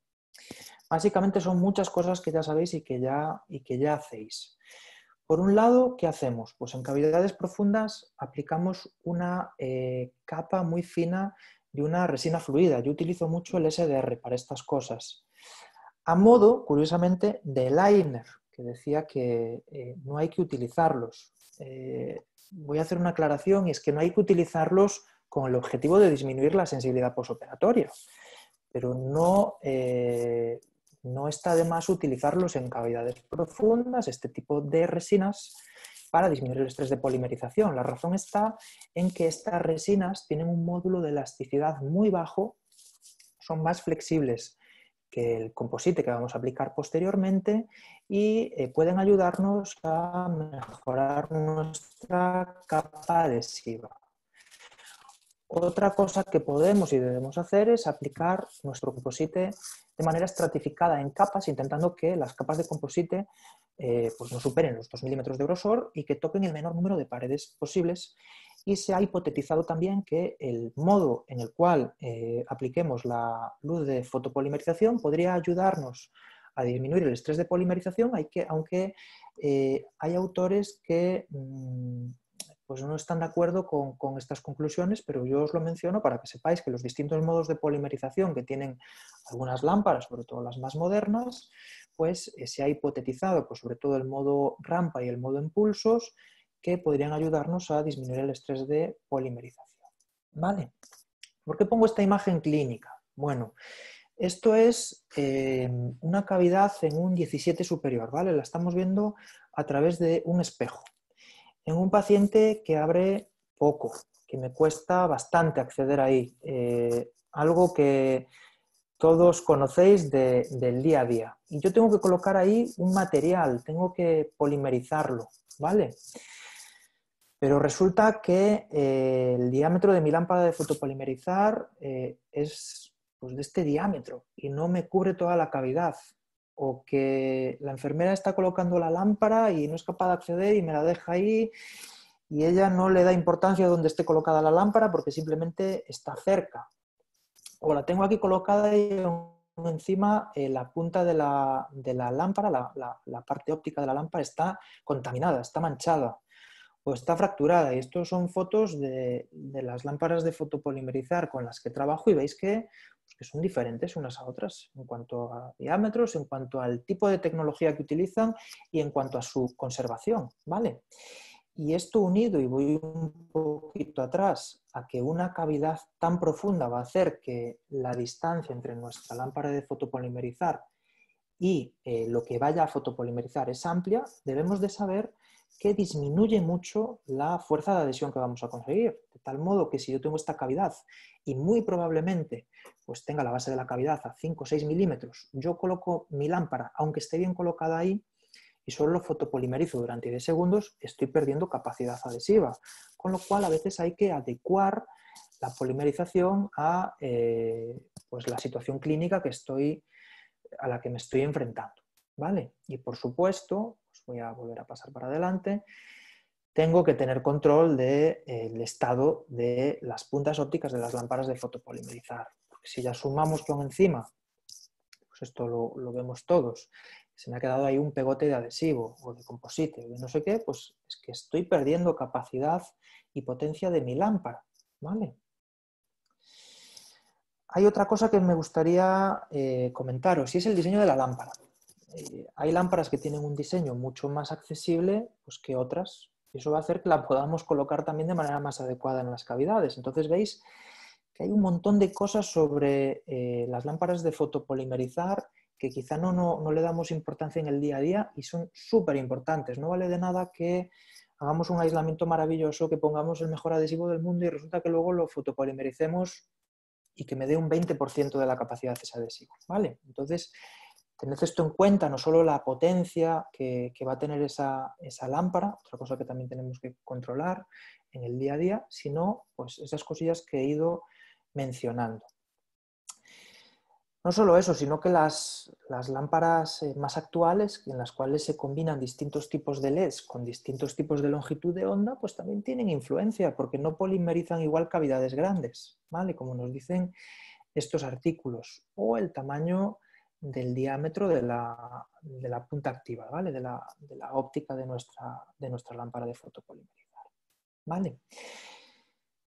Básicamente son muchas cosas que ya sabéis y que ya, y que ya hacéis. Por un lado, ¿qué hacemos? Pues en cavidades profundas aplicamos una eh, capa muy fina de una resina fluida. Yo utilizo mucho el SDR para estas cosas. A modo, curiosamente, de liner, que decía que eh, no hay que utilizarlos. Eh, voy a hacer una aclaración y es que no hay que utilizarlos con el objetivo de disminuir la sensibilidad posoperatoria, pero no, no está de más utilizarlos en cavidades profundas, este tipo de resinas, para disminuir el estrés de polimerización. La razón está en que estas resinas tienen un módulo de elasticidad muy bajo, son más flexibles que el composite que vamos a aplicar posteriormente y eh, pueden ayudarnos a mejorar nuestra capa adhesiva. Otra cosa que podemos y debemos hacer es aplicar nuestro composite de manera estratificada en capas, intentando que las capas de composite eh, pues no superen los 2 milímetros de grosor y que toquen el menor número de paredes posibles. Y se ha hipotetizado también que el modo en el cual eh, apliquemos la luz de fotopolimerización podría ayudarnos a disminuir el estrés de polimerización, hay que, aunque eh, hay autores que mm, pues no están de acuerdo con, estas conclusiones, pero yo os lo menciono para que sepáis que los distintos modos de polimerización que tienen algunas lámparas, sobre todo las más modernas, pues eh, se ha hipotetizado, pues sobre todo el modo rampa y el modo impulsos, que podrían ayudarnos a disminuir el estrés de polimerización. ¿Vale? ¿Por qué pongo esta imagen clínica? Bueno, esto es eh, una cavidad en un 17 superior, ¿vale? La estamos viendo a través de un espejo en un paciente que abre poco, que me cuesta bastante acceder ahí, eh, algo que todos conocéis del día a día. Y yo tengo que colocar ahí un material, tengo que polimerizarlo, ¿vale? Pero resulta que eh, el diámetro de mi lámpara de fotopolimerizar eh, es pues, de este diámetro y no me cubre toda la cavidad o que la enfermera está colocando la lámpara y no es capaz de acceder y me la deja ahí y ella no le da importancia a donde esté colocada la lámpara porque simplemente está cerca. O la tengo aquí colocada y encima eh, la punta de la, lámpara, la, parte óptica de la lámpara está contaminada, está manchada o está fracturada. Y estos son fotos de, de las lámparas de fotopolimerizar con las que trabajo y veis que que son diferentes unas a otras en cuanto a diámetros, en cuanto al tipo de tecnología que utilizan y en cuanto a su conservación, ¿vale? Y esto unido, y voy un poquito atrás, a que una cavidad tan profunda va a hacer que la distancia entre nuestra lámpara de fotopolimerizar y eh, lo que vaya a fotopolimerizar es amplia, debemos de saber que disminuye mucho la fuerza de adhesión que vamos a conseguir. De tal modo que si yo tengo esta cavidad y muy probablemente pues tenga la base de la cavidad a 5 o 6 milímetros, yo coloco mi lámpara, aunque esté bien colocada ahí, y solo lo fotopolimerizo durante 10 segundos, estoy perdiendo capacidad adhesiva. Con lo cual a veces hay que adecuar la polimerización a eh, pues la situación clínica que estoy, a la que me estoy enfrentando. ¿Vale? Y por supuesto, voy a volver a pasar para adelante, tengo que tener control del estado de las puntas ópticas de las lámparas de fotopolimerizar. Si ya sumamos con encima, pues esto lo, vemos todos, se me ha quedado ahí un pegote de adhesivo o de composite o de no sé qué, pues es que estoy perdiendo capacidad y potencia de mi lámpara. ¿vale? Hay otra cosa que me gustaría eh, comentaros y es el diseño de la lámpara. Eh, hay lámparas que tienen un diseño mucho más accesible pues, que otras. Eso va a hacer que la podamos colocar también de manera más adecuada en las cavidades. Entonces veis que hay un montón de cosas sobre eh, las lámparas de fotopolimerizar que quizá no, no, le damos importancia en el día a día y son súper importantes. No vale de nada que hagamos un aislamiento maravilloso, que pongamos el mejor adhesivo del mundo y resulta que luego lo fotopolimericemos y que me dé un 20% de la capacidad de ese adhesivo. ¿vale? Entonces, tened esto en cuenta, no solo la potencia que, va a tener esa, lámpara, otra cosa que también tenemos que controlar en el día a día, sino pues, esas cosillas que he ido mencionando. No solo eso, sino que las, lámparas eh, más actuales, en las cuales se combinan distintos tipos de LEDs con distintos tipos de longitud de onda, pues también tienen influencia, porque no polimerizan igual cavidades grandes, ¿vale? Como nos dicen estos artículos, o el tamaño del diámetro de la, punta activa, ¿vale? De la, óptica de nuestra, de nuestra lámpara de fotopolimerizar, ¿vale?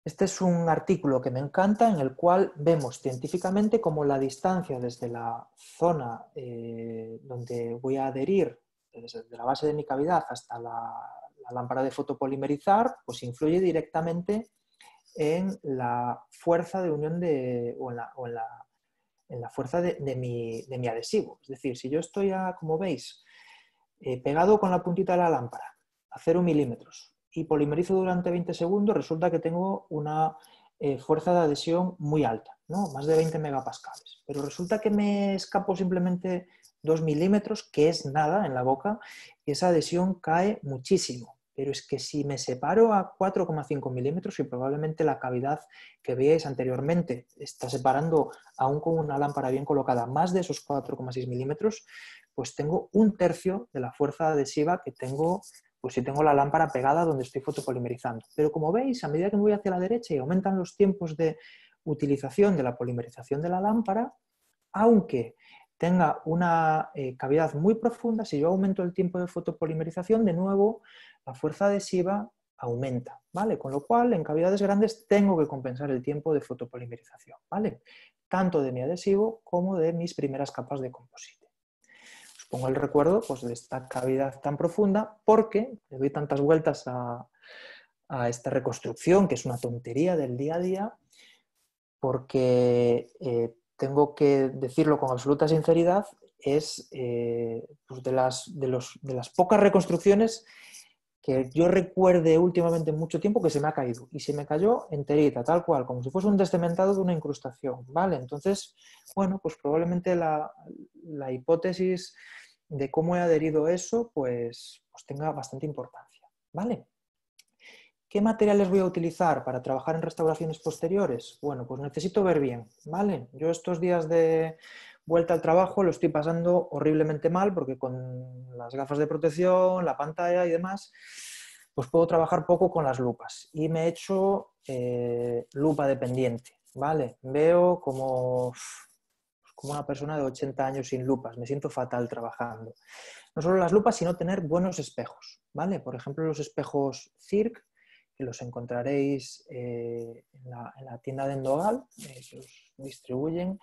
Este es un artículo que me encanta en el cual vemos científicamente cómo la distancia desde la zona eh, donde voy a adherir, desde la base de mi cavidad hasta la, lámpara de fotopolimerizar, pues influye directamente en la fuerza de unión de, o, en la, fuerza de, mi, adhesivo. Es decir, si yo estoy, como veis, eh, pegado con la puntita de la lámpara a 0 milímetros y polimerizo durante 20 segundos, resulta que tengo una eh, fuerza de adhesión muy alta, ¿no? más de 20 megapascales. Pero resulta que me escapo simplemente 2 milímetros, que es nada en la boca, y esa adhesión cae muchísimo. Pero es que si me separo a 4,5 milímetros y probablemente la cavidad que veáis anteriormente está separando aún con una lámpara bien colocada más de esos 4,6 milímetros, pues tengo un tercio de la fuerza adhesiva que tengo pues si tengo la lámpara pegada donde estoy fotopolimerizando. Pero como veis, a medida que me voy hacia la derecha y aumentan los tiempos de utilización de la polimerización de la lámpara, aunque tenga una eh, cavidad muy profunda, si yo aumento el tiempo de fotopolimerización, de nuevo la fuerza adhesiva aumenta, ¿vale? Con lo cual, en cavidades grandes tengo que compensar el tiempo de fotopolimerización, ¿vale? Tanto de mi adhesivo como de mis primeras capas de composite pongo el recuerdo pues, de esta cavidad tan profunda porque le doy tantas vueltas a, esta reconstrucción, que es una tontería del día a día, porque eh, tengo que decirlo con absoluta sinceridad, es eh, pues, de, las, de, de las pocas reconstrucciones que yo recuerde últimamente mucho tiempo que se me ha caído y se me cayó enterita, tal cual, como si fuese un descementado de una incrustación, ¿vale? Entonces, bueno, pues probablemente la, la hipótesis de cómo he adherido eso, pues, pues tenga bastante importancia, ¿vale? ¿Qué materiales voy a utilizar para trabajar en restauraciones posteriores? Bueno, pues necesito ver bien, ¿vale? Yo estos días de vuelta al trabajo lo estoy pasando horriblemente mal porque con las gafas de protección, la pantalla y demás, pues puedo trabajar poco con las lupas. Y me he hecho eh, lupa dependiente, ¿vale? Veo como como una persona de 80 años sin lupas, me siento fatal trabajando. No solo las lupas, sino tener buenos espejos, ¿vale? Por ejemplo, los espejos CIRC, que los encontraréis eh, en, la, tienda de Endogal, eh, los distribuyen,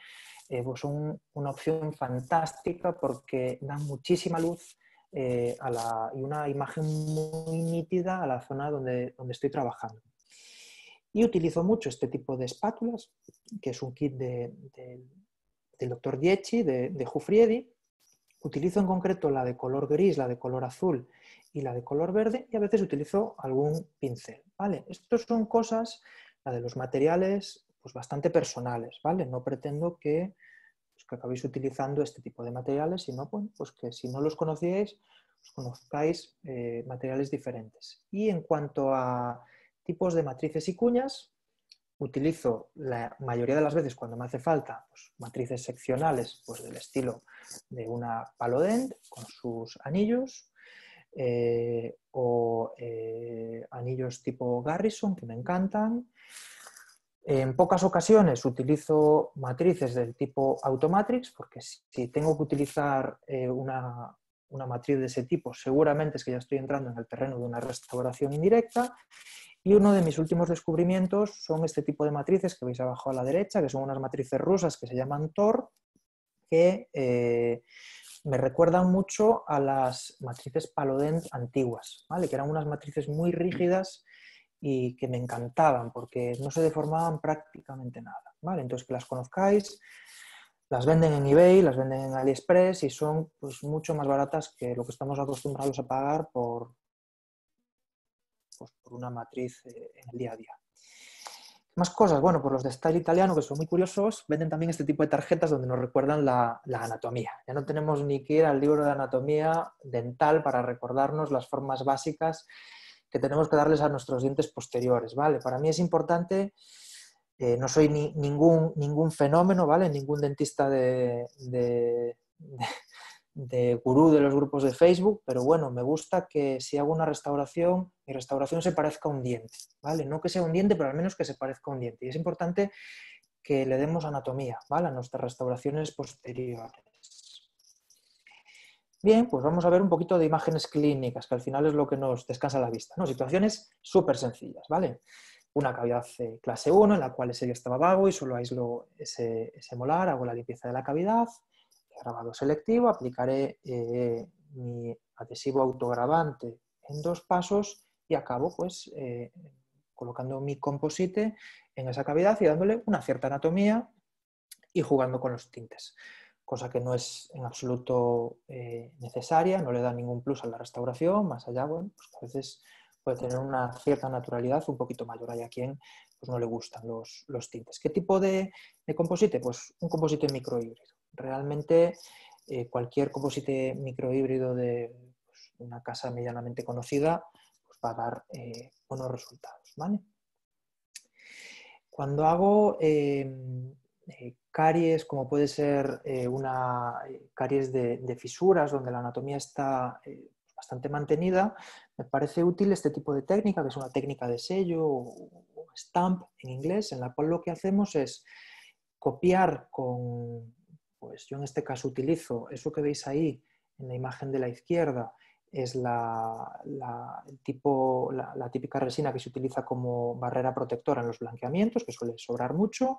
eh, pues una opción fantástica porque dan muchísima luz y una imagen muy nítida a la zona donde, donde estoy trabajando. Y utilizo mucho este tipo de espátulas, que es un kit de, del doctor Dieci, de, de Jufriedi. Utilizo en concreto la de color gris, la de color azul y la de color verde y a veces utilizo algún pincel. ¿vale? Estas son cosas, la de los materiales, pues bastante personales. ¿vale? No pretendo que, pues, que acabéis utilizando este tipo de materiales, sino pues que si no los conocíais, pues conozcáis eh, materiales diferentes. Y en cuanto a tipos de matrices y cuñas, utilizo la mayoría de las veces cuando me hace falta pues, matrices seccionales pues, del estilo de una palodent con sus anillos eh, o eh, anillos tipo Garrison que me encantan. En pocas ocasiones utilizo matrices del tipo Automatrix porque si tengo que utilizar eh, una, una matriz de ese tipo seguramente es que ya estoy entrando en el terreno de una restauración indirecta y uno de mis últimos descubrimientos son este tipo de matrices que veis abajo a la derecha, que son unas matrices rusas que se llaman TOR, que eh, me recuerdan mucho a las matrices Palodent antiguas, ¿vale? que eran unas matrices muy rígidas y que me encantaban porque no se deformaban prácticamente nada. ¿vale? Entonces, que las conozcáis, las venden en eBay, las venden en AliExpress y son pues, mucho más baratas que lo que estamos acostumbrados a pagar por, pues, por una matriz eh, en el día a día. Más cosas, bueno, por los de Style Italiano, que son muy curiosos, venden también este tipo de tarjetas donde nos recuerdan la, la, anatomía. Ya no tenemos ni que ir al libro de anatomía dental para recordarnos las formas básicas que tenemos que darles a nuestros dientes posteriores, ¿vale? Para mí es importante eh, no soy ni, ningún, ningún fenómeno, ¿vale? Ningún dentista de, de, de, gurú de los grupos de Facebook, pero bueno, me gusta que si hago una restauración, mi restauración se parezca a un diente, ¿vale? No que sea un diente, pero al menos que se parezca a un diente. Y es importante que le demos anatomía, ¿vale? A nuestras restauraciones posteriores. Bien, pues vamos a ver un poquito de imágenes clínicas, que al final es lo que nos descansa la vista. ¿no? Situaciones súper sencillas, ¿vale? una cavidad clase 1 en la cual ese estaba vago y solo aíslo ese, ese, molar, hago la limpieza de la cavidad, grabado selectivo, aplicaré eh, mi adhesivo autograbante en dos pasos y acabo pues eh, colocando mi composite en esa cavidad y dándole una cierta anatomía y jugando con los tintes, cosa que no es en absoluto necesaria, no le da ningún plus a la restauración, más allá, bueno, pues a veces puede tener una cierta naturalidad un poquito mayor. Hay a quien pues, no le gustan los, los tintes. ¿Qué tipo de, de, composite? Pues un composite microhíbrido. Realmente eh, cualquier composite microhíbrido de pues, una casa medianamente conocida pues, va a dar eh, buenos resultados. ¿vale? Cuando hago eh, caries, como puede ser eh, una eh, caries de, fisuras, donde la anatomía está bastante mantenida, me parece útil este tipo de técnica, que es una técnica de sello o stamp en inglés, en la cual lo que hacemos es copiar con, pues yo en este caso utilizo eso que veis ahí en la imagen de la izquierda, es la, tipo, la, típica resina que se utiliza como barrera protectora en los blanqueamientos, que suele sobrar mucho.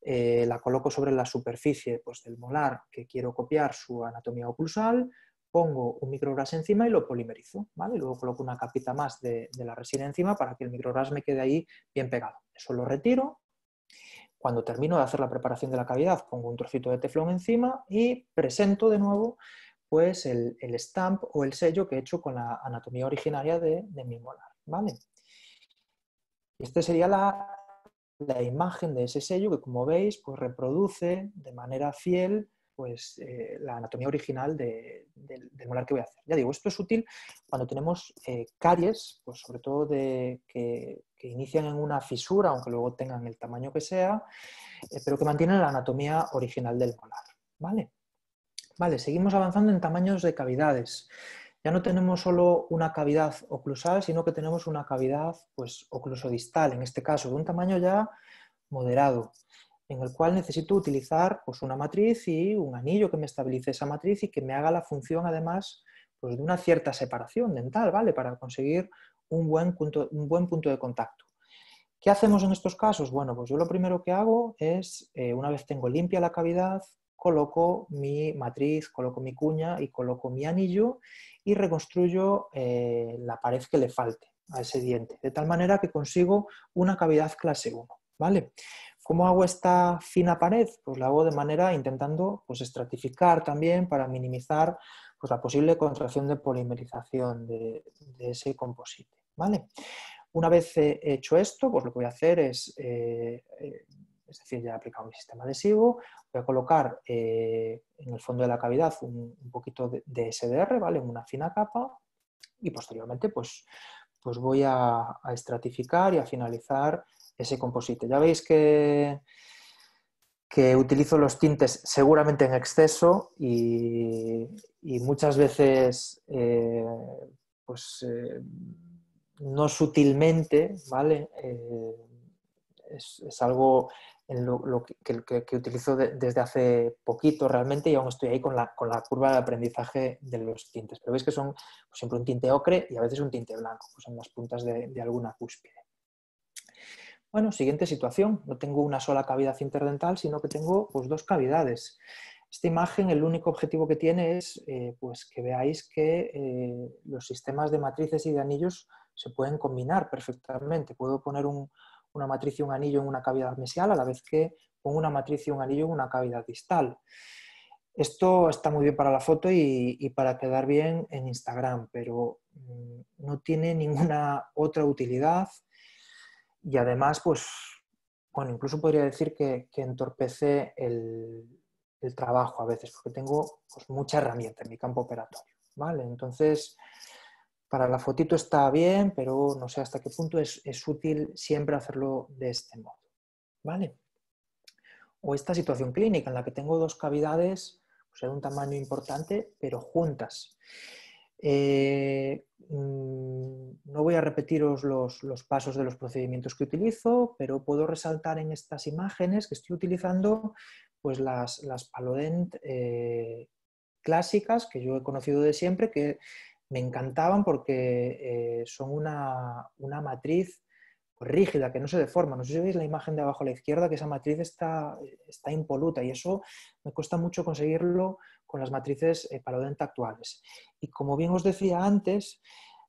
Eh, la coloco sobre la superficie pues, del molar que quiero copiar su anatomía oclusal, pongo un microgras encima y lo polimerizo, ¿vale? Luego coloco una capita más de, de la resina encima para que el microgras me quede ahí bien pegado. Eso lo retiro. Cuando termino de hacer la preparación de la cavidad, pongo un trocito de teflón encima y presento de nuevo pues el, el stamp o el sello que he hecho con la anatomía originaria de, mi molar, ¿vale? Esta sería la, la imagen de ese sello que, como veis, pues reproduce de manera fiel pues, eh, la anatomía original de, del molar que voy a hacer. Ya digo, esto es útil cuando tenemos eh, caries, pues sobre todo de, que, que, inician en una fisura, aunque luego tengan el tamaño que sea, eh, pero que mantienen la anatomía original del molar. ¿vale? Vale, seguimos avanzando en tamaños de cavidades. Ya no tenemos solo una cavidad oclusal, sino que tenemos una cavidad pues, oclusodistal, en este caso, de un tamaño ya moderado en el cual necesito utilizar pues, una matriz y un anillo que me estabilice esa matriz y que me haga la función además pues, de una cierta separación dental, ¿vale? Para conseguir un buen punto, un buen punto de contacto. ¿Qué hacemos en estos casos? Bueno, pues yo lo primero que hago es, eh, una vez tengo limpia la cavidad, coloco mi matriz, coloco mi cuña y coloco mi anillo y reconstruyo eh, la pared que le falte a ese diente, de tal manera que consigo una cavidad clase 1. ¿vale? ¿Cómo hago esta fina pared? Pues la hago de manera intentando pues, estratificar también para minimizar pues, la posible contracción de polimerización de, ese composite. ¿vale? Una vez hecho esto, pues lo que voy a hacer es, eh, es decir, ya he aplicado mi sistema adhesivo, voy a colocar eh, en el fondo de la cavidad un, poquito de, SDR, ¿vale? Una fina capa y posteriormente pues, pues voy a, a estratificar y a finalizar ese composite. Ya veis que, que utilizo los tintes seguramente en exceso y, y muchas veces eh, pues, eh, no sutilmente, ¿vale? Es, algo en lo, que, utilizo de, desde hace poquito realmente y aún estoy ahí con la, con la, curva de aprendizaje de los tintes. Pero veis que son siempre un tinte ocre y a veces un tinte blanco, pues en las puntas de, de alguna cúspide. Bueno, siguiente situación. No tengo una sola cavidad interdental, sino que tengo pues, dos cavidades. Esta imagen, el único objetivo que tiene es eh, pues, que veáis que eh, los sistemas de matrices y de anillos se pueden combinar perfectamente. Puedo poner un, una matriz y un anillo en una cavidad mesial a la vez que pongo una matriz y un anillo en una cavidad distal. Esto está muy bien para la foto y, para quedar bien en Instagram, pero mmm, no tiene ninguna otra utilidad y además, pues bueno, incluso podría decir que, entorpece el, trabajo a veces, porque tengo pues, mucha herramienta en mi campo operatorio, ¿vale? Entonces, para la fotito está bien, pero no sé hasta qué punto es, útil siempre hacerlo de este modo, ¿vale? O esta situación clínica en la que tengo dos cavidades pues, de un tamaño importante, pero juntas. Eh, mm, no voy a repetiros los, pasos de los procedimientos que utilizo, pero puedo resaltar en estas imágenes que estoy utilizando pues las, las Palodent eh, clásicas que yo he conocido de siempre, que me encantaban porque eh, son una, una matriz rígida, que no se deforma. No sé si veis la imagen de abajo a la izquierda, que esa matriz está, está impoluta y eso me cuesta mucho conseguirlo con las matrices eh, palodenta actuales. Y como bien os decía antes,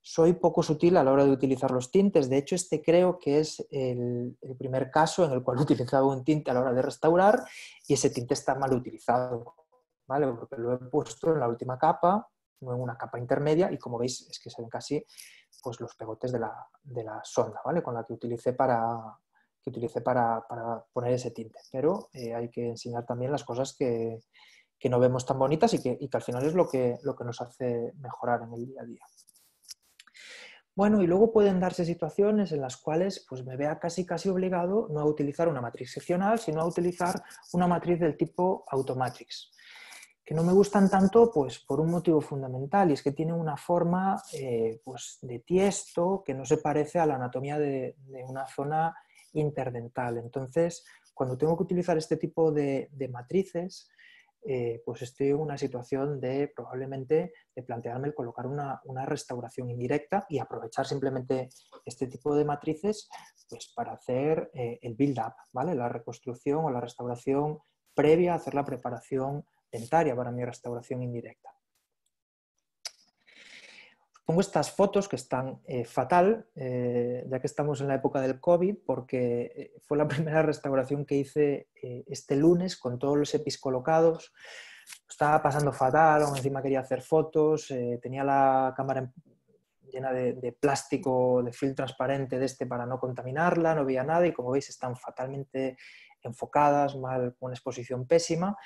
soy poco sutil a la hora de utilizar los tintes. De hecho, este creo que es el, primer caso en el cual he utilizado un tinte a la hora de restaurar y ese tinte está mal utilizado, ¿vale? Porque lo he puesto en la última capa, una capa intermedia y como veis es que se ven casi pues los pegotes de la, sonda, ¿vale? Con la que utilicé para, que utilicé para, poner ese tinte. Pero eh, hay que enseñar también las cosas que, no vemos tan bonitas y que, al final es lo que, lo que nos hace mejorar en el día a día. Bueno, y luego pueden darse situaciones en las cuales pues, me vea casi casi obligado no a utilizar una matriz seccional, sino a utilizar una matriz del tipo Automatrix que no me gustan tanto pues, por un motivo fundamental y es que tienen una forma eh, pues, de tiesto que no se parece a la anatomía de, una zona interdental. Entonces, cuando tengo que utilizar este tipo de, matrices, eh, pues estoy en una situación de probablemente de plantearme el colocar una, restauración indirecta y aprovechar simplemente este tipo de matrices pues, para hacer eh, el build-up, ¿vale? la reconstrucción o la restauración previa hacer la preparación dentaria para mi restauración indirecta. Os pongo estas fotos que están eh, fatal, eh, ya que estamos en la época del COVID, porque eh, fue la primera restauración que hice este lunes con todos los EPIs colocados. Estaba pasando fatal, aún encima quería hacer fotos, tenía la cámara llena de, de, plástico, de film transparente de este para no contaminarla, no veía nada y como veis están fatalmente enfocadas, mal, con una exposición pésima,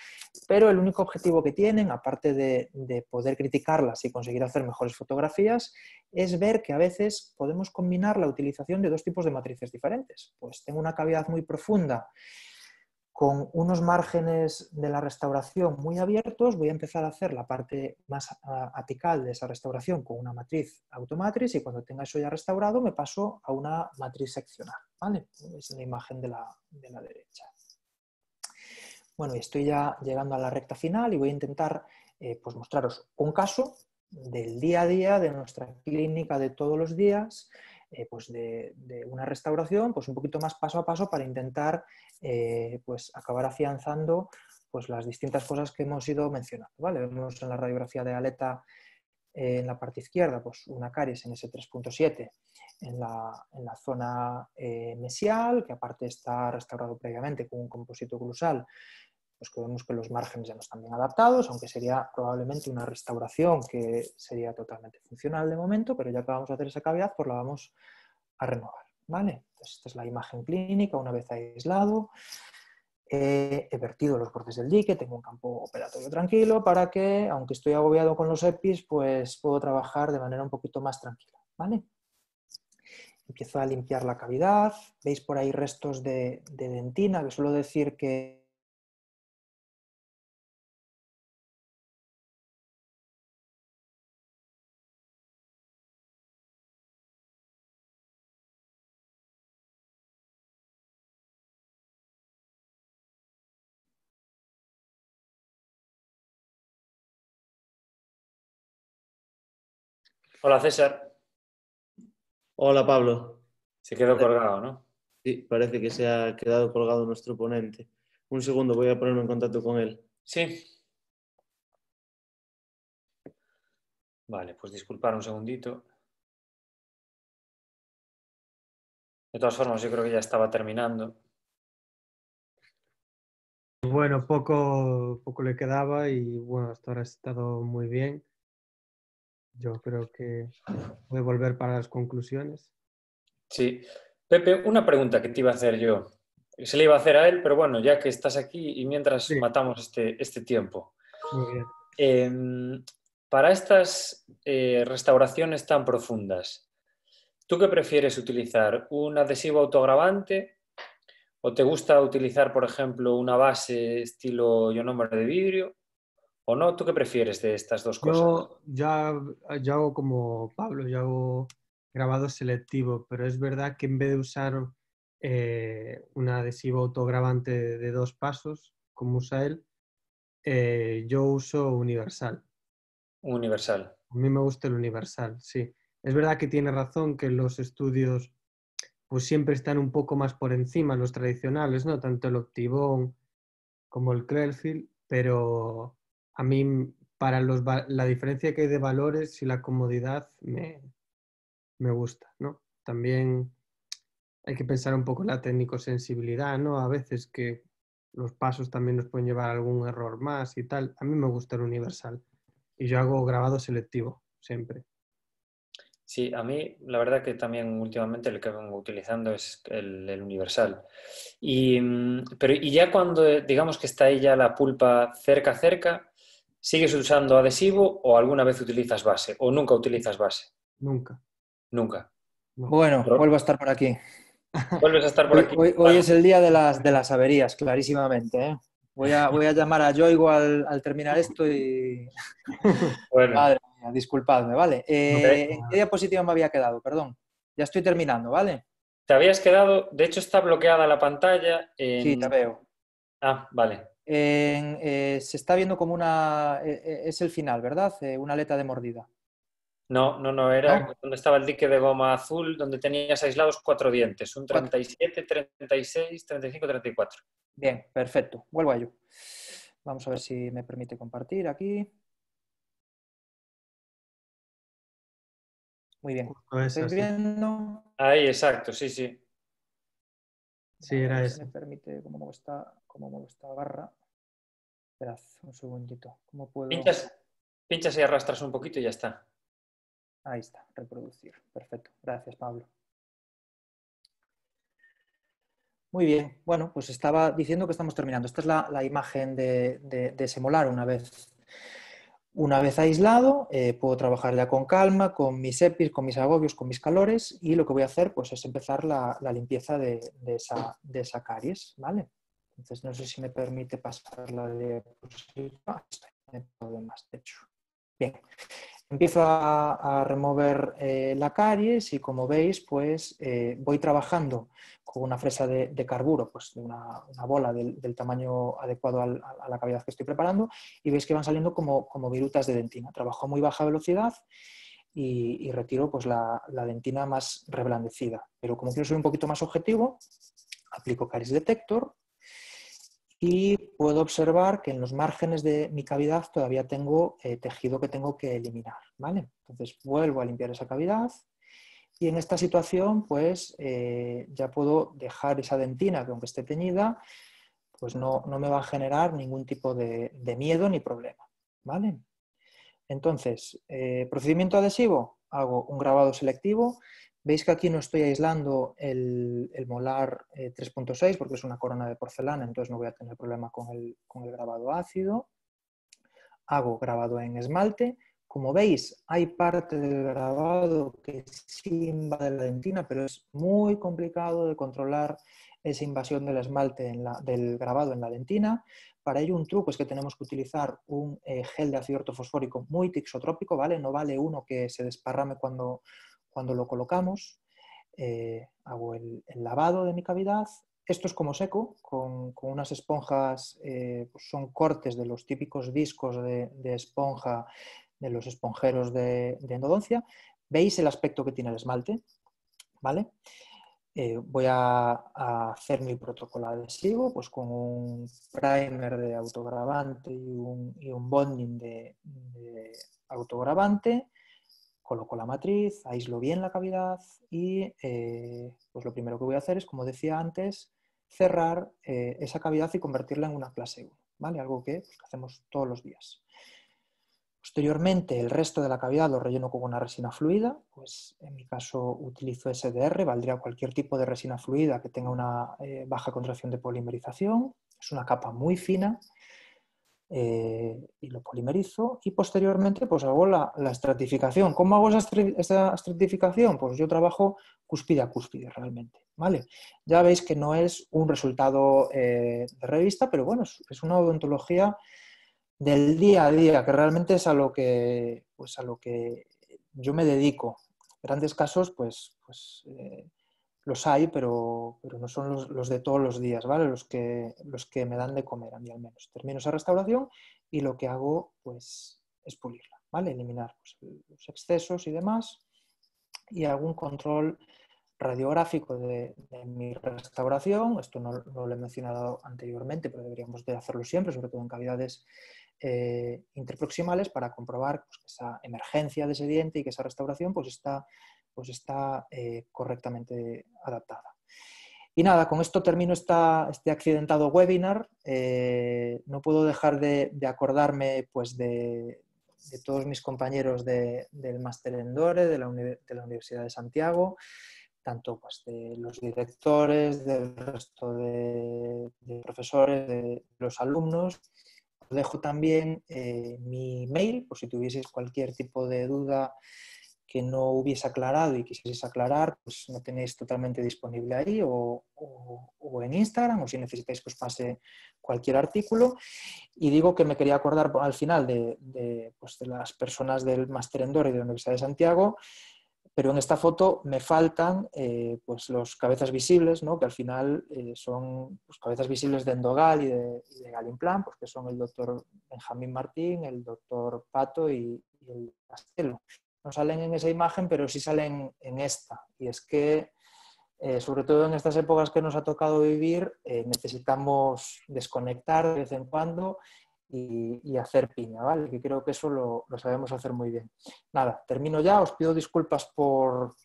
pero el único objetivo que tienen, aparte de, poder criticarlas y conseguir hacer mejores fotografías, es ver que a veces podemos combinar la utilización de dos tipos de matrices diferentes. Pues tengo una cavidad muy profunda con unos márgenes de la restauración muy abiertos, voy a empezar a hacer la parte más apical de esa restauración con una matriz automatriz y cuando tenga eso ya restaurado me paso a una matriz seccional. ¿vale? Es la imagen de la, derecha. Bueno, estoy ya llegando a la recta final y voy a intentar eh, pues mostraros un caso del día a día de nuestra clínica de todos los días eh, pues de, una restauración pues un poquito más paso a paso para intentar eh, pues acabar afianzando pues las distintas cosas que hemos ido mencionando. ¿vale? Vemos en la radiografía de aleta eh, en la parte izquierda pues una caries en ese 3.7 en la, en la, zona mesial, que aparte está restaurado previamente con un compósito glusal pues que vemos que los márgenes ya no están bien adaptados, aunque sería probablemente una restauración que sería totalmente funcional de momento, pero ya que vamos a hacer esa cavidad, pues la vamos a renovar. ¿vale? esta es la imagen clínica una vez aislado. he vertido los bordes del dique, tengo un campo operatorio tranquilo para que, aunque estoy agobiado con los EPIs, pues puedo trabajar de manera un poquito más tranquila. ¿vale? Empiezo a limpiar la cavidad. Veis por ahí restos de dentina, que suelo decir que Hola César. Hola Pablo. Se quedó colgado, ¿no? Sí, parece que se ha quedado colgado nuestro ponente. Un segundo, voy a ponerme en contacto con él. Sí. Vale, pues disculpar un segundito. De todas formas, yo creo que ya estaba terminando. Bueno, poco, poco le quedaba y bueno, hasta ahora ha estado muy bien. Yo creo que voy a volver para las conclusiones. Sí. Pepe, una pregunta que te iba a hacer yo. se le iba a hacer a él, pero bueno, ya que estás aquí y mientras Sí. matamos este, este tiempo. Muy bien. Em, para estas eh, restauraciones tan profundas, ¿tú qué prefieres utilizar? ¿Un adhesivo autograbante? ¿O te gusta utilizar, por ejemplo, una base estilo ionomer de vidrio? ¿O no? ¿Tú qué prefieres de estas dos cosas? Yo ya, yo hago como Pablo, yo hago grabado selectivo, pero es verdad que en vez de usar eh, un adhesivo autograbante de dos pasos, como usa él, eh, yo uso universal. Universal. A mí me gusta el universal, sí. Es verdad que tiene razón que los estudios pues siempre están un poco más por encima, los tradicionales, ¿no? Tanto el Optibón como el Clearfield, pero a mí para los, la diferencia que hay de valores y la comodidad me, me gusta, ¿no? También hay que pensar un poco en la técnico-sensibilidad, ¿no? A veces que los pasos también nos pueden llevar a algún error más y tal. A mí me gusta el universal y yo hago grabado selectivo siempre. Sí, a mí la verdad que también últimamente el que vengo utilizando es el, universal. Y, mm, pero, y ya cuando digamos que está ahí ya la pulpa cerca, cerca, ¿sigues usando adhesivo o alguna vez utilizas base? ¿O nunca utilizas base? Nunca. Nunca. no. Bueno, Pero- vuelvo a estar por aquí. ¿Vuelves a estar por aquí? hoy- es el día de las, de las averías, clarísimamente. ¿eh? Voy, a, voy a llamar a Yoigo al, al terminar esto y... bueno, Madre mía, disculpadme, ¿vale? Eh. ¿En qué diapositiva me había quedado? Perdón. Ya estoy terminando, ¿vale? te habías quedado, de hecho está bloqueada la pantalla. en- Sí, te veo. Ah, vale. En, eh, se está viendo como una... eh, eh, es el final, ¿verdad? Eh, una aleta de mordida. No, no, no, era ¿No? donde estaba el dique de goma azul, donde tenías aislados cuatro dientes, un Cuatro. 37, 36, 35, 34. Bien, perfecto. Vuelvo a ello. Vamos a ver si me permite compartir aquí. Muy bien. No es ¿Estáis así. viendo? Ahí, exacto, sí, sí. Sí, era ver si ese. me permite cómo muevo esta, cómo muevo esta barra. Esperad un segundito. ¿Cómo puedo? Pinchas, pinchas y arrastras un poquito y ya está. Ahí está, reproducir. Perfecto. Gracias, Pablo. Muy bien. Bueno, pues estaba diciendo que estamos terminando. Esta es la, la imagen de, de- de ese molar una vez, una vez aislado. eh, puedo trabajar ya con calma, con mis EPIs, con mis agobios, con mis calores y lo que voy a hacer pues, es empezar la, la limpieza de, de esa, de esa caries. ¿vale? Entonces, no sé si me permite pasar la diapositiva. Hay problemas, de. Bien, empiezo a, remover eh, la caries y como veis, pues eh, voy trabajando con una fresa de, carburo, pues de una, bola del, tamaño adecuado a la cavidad que estoy preparando y veis que van saliendo como, como virutas de dentina. Trabajo a muy baja velocidad y, y retiro pues, la, la dentina más reblandecida. Pero como quiero ser un poquito más objetivo, aplico Caries Detector y puedo observar que en los márgenes de mi cavidad todavía tengo eh, tejido que tengo que eliminar. ¿vale? Entonces vuelvo a limpiar esa cavidad y en esta situación pues eh, ya puedo dejar esa dentina que aunque esté teñida pues no, no me va a generar ningún tipo de, de miedo ni problema. ¿vale? Entonces, eh, procedimiento adhesivo, hago un grabado selectivo. Veis que aquí no estoy aislando el, el molar eh, 3.6 porque es una corona de porcelana, entonces no voy a tener problema con el, con el grabado ácido. Hago grabado en esmalte. Como veis, hay parte del grabado que sí invade la dentina, pero es muy complicado de controlar esa invasión del esmalte del grabado en la dentina. Para ello un truco es que tenemos que utilizar un eh, gel de ácido ortofosfórico muy tixotrópico, ¿vale? No vale uno que se desparrame cuando, cuando lo colocamos. Eh, hago el, lavado de mi cavidad. Esto es como seco, con, unas esponjas, eh, pues son cortes de los típicos discos de, esponja de los esponjeros de, endodoncia. ¿Veis el aspecto que tiene el esmalte? ¿Vale? Eh, voy a, hacer mi protocolo adhesivo pues con un primer de autograbante y un, y un bonding de, de autograbante. Coloco la matriz, aíslo bien la cavidad y eh, pues lo primero que voy a hacer es, como decía antes, cerrar eh, esa cavidad y convertirla en una clase 1, ¿vale? Algo que, pues, que hacemos todos los días. Posteriormente, el resto de la cavidad lo relleno con una resina fluida, pues en mi caso utilizo SDR, valdría cualquier tipo de resina fluida que tenga una eh, baja contracción de polimerización, es una capa muy fina eh, y lo polimerizo y posteriormente pues hago la, estratificación. ¿Cómo hago esa, estratificación? Pues yo trabajo cúspide a cúspide realmente, ¿vale? Ya veis que no es un resultado eh, de revista, pero bueno, es una odontología del día a día, que realmente es a lo que, pues a lo que yo me dedico. Grandes casos, pues, pues eh, los hay, pero, pero no son los, de todos los días, ¿vale? Los que, los que me dan de comer a mí al menos. Termino esa restauración y lo que hago, pues, es pulirla, ¿vale? Eliminar pues, los excesos y demás y algún control radiográfico de, mi restauración. Esto no, lo he mencionado anteriormente, pero deberíamos de hacerlo siempre, sobre todo en cavidades eh, interproximales para comprobar pues, esa emergencia de ese diente y que esa restauración pues, está, pues, está eh, correctamente adaptada. Y nada, con esto termino esta, este accidentado webinar. Eh, no puedo dejar de, acordarme pues, de, todos mis compañeros del Máster en Dore, de la, Universidad de Santiago, tanto pues, de los directores, del resto de, profesores, de los alumnos dejo también eh, mi mail, por si tuvieseis cualquier tipo de duda que no hubiese aclarado y quisieseis aclarar, pues lo tenéis totalmente disponible ahí o, en Instagram o si necesitáis que os pase cualquier artículo. Y digo que me quería acordar al final de, de, pues, de las personas del Máster en Dore y de la Universidad de Santiago pero en esta foto me faltan eh, pues los cabezas visibles, ¿no? que al final eh, son pues, cabezas visibles de Endogal y de, de Galimplan, pues, que son el doctor Benjamín Martín, el doctor Pato y, el Castelo. No salen en esa imagen, pero sí salen en esta. Y es que, eh, sobre todo en estas épocas que nos ha tocado vivir, necesitamos desconectar de vez en cuando y, hacer piña, ¿vale? Que creo que eso lo, sabemos hacer muy bien. Nada, termino ya, os pido disculpas por,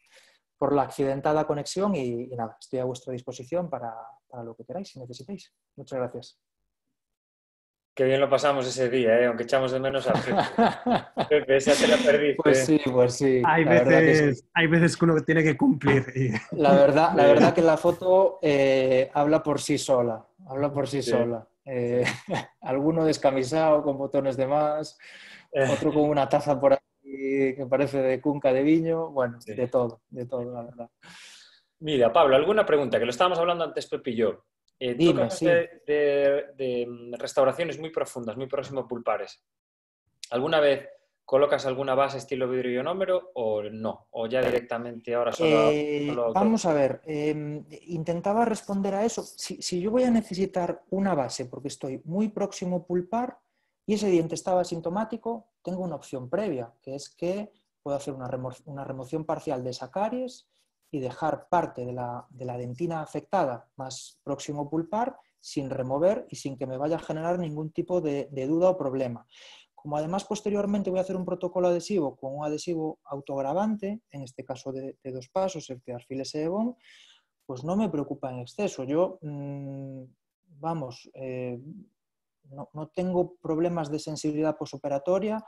la accidentada conexión y, nada, estoy a vuestra disposición para, lo que queráis, si necesitáis. Muchas gracias. Qué bien lo pasamos ese día, ¿eh? aunque echamos de menos a Pepe. esa te la perdiste. Pues sí, pues sí. Hay, veces, que hay veces que uno tiene que cumplir. La, verdad, la verdad que la foto eh, habla por sí sola. Habla por sí. sola. Eh, alguno descamisado con botones de más, eh. otro con una taza por ahí que parece de cunca de viño, bueno, de todo, de todo, la verdad. Mira, Pablo, alguna pregunta, que lo estábamos hablando antes Pepe y yo. Eh, Dime, de, de, restauraciones muy profundas, muy próximo pulpares. ¿Alguna vez ¿Colocas alguna base estilo vidrio ionómero o no? ¿O ya directamente ahora solo... Eh, vamos a ver, em, intentaba responder a eso. Si, yo voy a necesitar una base porque estoy muy próximo a pulpar y ese diente estaba asintomático, tengo una opción previa, que es que puedo hacer una, remoción parcial de esa caries y dejar parte de la, dentina afectada más próximo pulpar sin remover y sin que me vaya a generar ningún tipo de duda o problema. Como además posteriormente voy a hacer un protocolo adhesivo con un adhesivo autogravante, en este caso de, dos pasos, el que Arfil Ebon, pues no me preocupa en exceso. Yo, mm, vamos, eh, no, tengo problemas de sensibilidad posoperatoria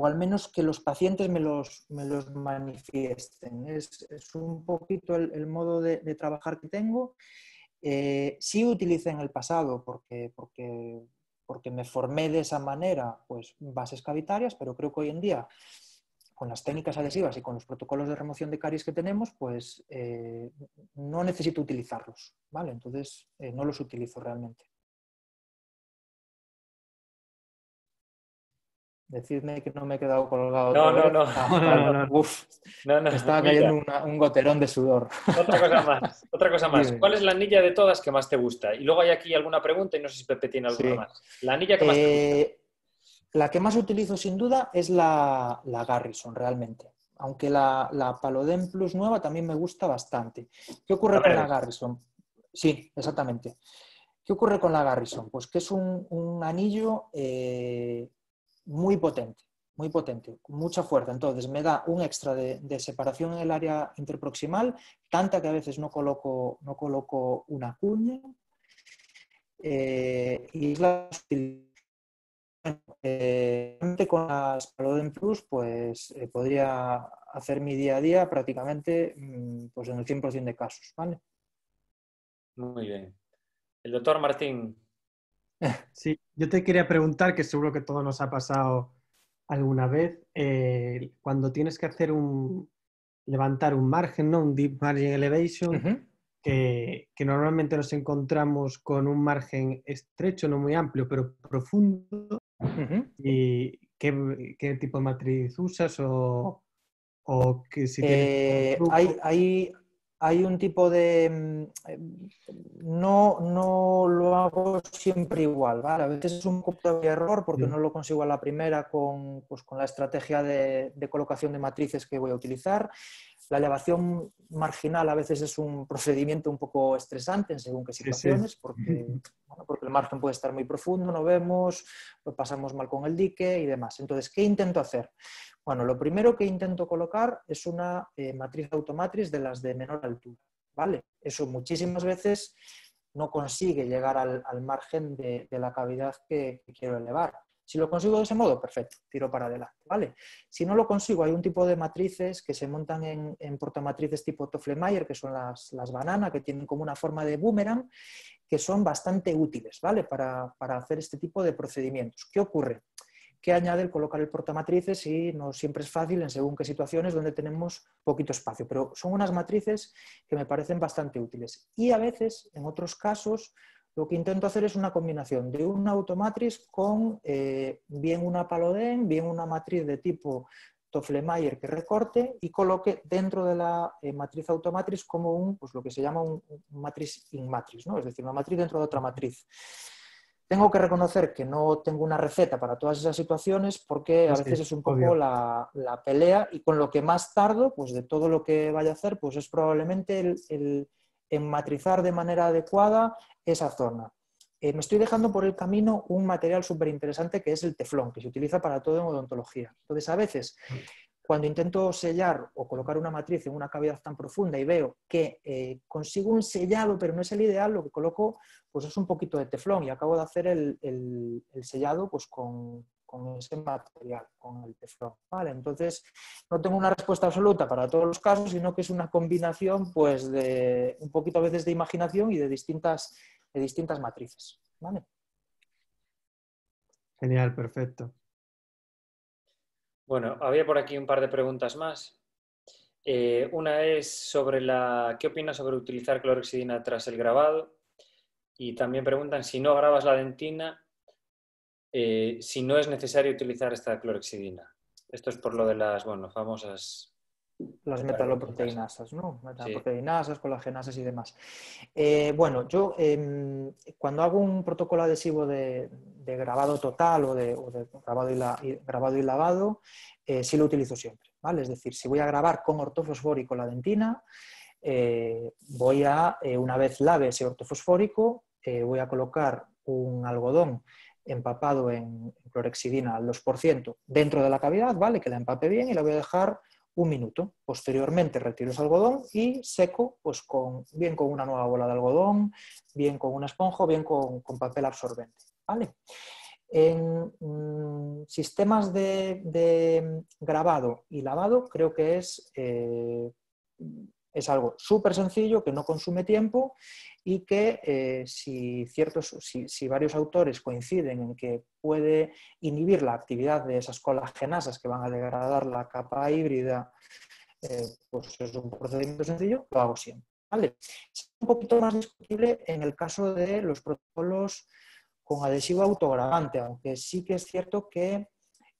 o al menos que los pacientes me los, me los manifiesten. Es, un poquito el, modo de, trabajar que tengo. Eh, sí utilicé en el pasado porque, porque porque me formé de esa manera, pues bases cavitarias, pero creo que hoy en día, con las técnicas adhesivas y con los protocolos de remoción de caries que tenemos, pues eh, no necesito utilizarlos, ¿vale? Entonces eh, no los utilizo realmente. Decidme que no me he quedado colgado. No, no, no. Ah, uf, no, no. Estaba cayendo un goterón de sudor. Otra cosa más. Otra cosa más. ¿Cuál es la anilla de todas que más te gusta? Y luego hay aquí alguna pregunta y no sé si Pepe tiene alguna más. La anilla que más te gusta. Eh, la que más utilizo sin duda es la, Garrison, realmente. Aunque la, la Palodem Plus nueva también me gusta bastante. ¿Qué ocurre con la Garrison? Sí, exactamente. ¿Qué ocurre con la Garrison? Pues que es un, anillo eh, muy potente, muy potente, mucha fuerza. Entonces me da un extra de, separación en el área interproximal, tanta que a veces no coloco, no coloco una cuña. Eh, y la eh, con las Paloden Plus, pues eh, podría hacer mi día a día prácticamente mm, pues en el 100% de casos, ¿vale? Muy bien. El doctor Martín. Sí, yo te quería preguntar, que seguro que todo nos ha pasado alguna vez, eh, cuando tienes que hacer un, levantar un margen, ¿no? Un deep margin elevation, que, que normalmente nos encontramos con un margen estrecho, no muy amplio, pero profundo. ¿Y qué, qué tipo de matriz usas o, o que si tienes Eh, hay, hay- hay un tipo de... mm, eh, No, no lo hago siempre igual, ¿vale? A veces es un poco de error porque Sí. no lo consigo a la primera con, pues, con la estrategia de, de colocación de matrices que voy a utilizar. La elevación marginal a veces es un procedimiento un poco estresante en según qué sí. situaciones, porque, bueno, porque el margen puede estar muy profundo, no vemos, lo pasamos mal con el dique y demás. Entonces, ¿qué intento hacer? Bueno, lo primero que intento colocar es una eh, matriz automatriz de las de menor altura, ¿vale? Eso muchísimas veces no consigue llegar al, al margen de, de la cavidad que, que quiero elevar. Si lo consigo de ese modo, perfecto, tiro para adelante, ¿vale? Si no lo consigo, hay un tipo de matrices que se montan en, en portamatrices tipo Tofflemeyer, que son las, las banana, que tienen como una forma de boomerang, que son bastante útiles, ¿vale? Para, para hacer este tipo de procedimientos. ¿Qué ocurre? que añade el colocar el portamatrices y no siempre es fácil en según qué situaciones donde tenemos poquito espacio, pero son unas matrices que me parecen bastante útiles. Y a veces, en otros casos, lo que intento hacer es una combinación de una automatriz con eh, bien una paloden, bien una matriz de tipo Tofflemeyer que recorte y coloque dentro de la eh, matriz automatriz como un, pues lo que se llama un, un matriz in matriz, ¿no? es decir, una matriz dentro de otra matriz. Tengo que reconocer que no tengo una receta para todas esas situaciones porque a Sí, veces es un poco la, la pelea y con lo que más tardo, pues de todo lo que vaya a hacer, pues es probablemente el, el enmatrizar de manera adecuada esa zona. Eh, me estoy dejando por el camino un material súper interesante que es el teflón, que se utiliza para todo en odontología. Entonces, a veces, cuando intento sellar o colocar una matriz en una cavidad tan profunda y veo que eh, consigo un sellado, pero no es el ideal, lo que coloco pues es un poquito de teflón y acabo de hacer el, el- el sellado pues con, con ese material, con el teflón. ¿vale? Entonces, no tengo una respuesta absoluta para todos los casos, sino que es una combinación pues, de un poquito a veces de imaginación y de distintas, de distintas matrices. ¿vale? Genial, perfecto. Bueno, había por aquí un par de preguntas más. Eh, una es sobre la. ¿Qué opinas sobre utilizar clorexidina tras el grabado? Y también preguntan si no grabas la dentina, eh, si no es necesario utilizar esta clorexidina. Esto es por lo de las, bueno, famosas. Las metaloproteinasas, ¿no? Metaloproteinasas, colagenasas y demás. Eh, bueno, yo em, cuando hago un protocolo adhesivo de, de grabado total o de, o de grabado, y la- y, grabado y lavado, eh, sí lo utilizo siempre, ¿vale? Es decir, si voy a grabar con ortofosfórico la dentina, voy a, una vez lave ese ortofosfórico, voy a colocar un algodón empapado en clorexidina al 2% dentro de la cavidad, ¿vale? Que la empape bien y la voy a dejar un minuto. Posteriormente retiro ese algodón y seco, pues con, bien con una nueva bola de algodón, bien con una esponja, o bien con, con papel absorbente. ¿vale? En mm, sistemas de, de grabado y lavado creo que es, eh, es algo súper sencillo, que no consume tiempo y que eh, si, ciertos, si, varios autores coinciden en que puede inhibir la actividad de esas colagenasas que van a degradar la capa híbrida, eh, pues es un procedimiento sencillo, lo hago siempre. Es un poquito más discutible en el caso de los protocolos con adhesivo autograbante, aunque sí que es cierto que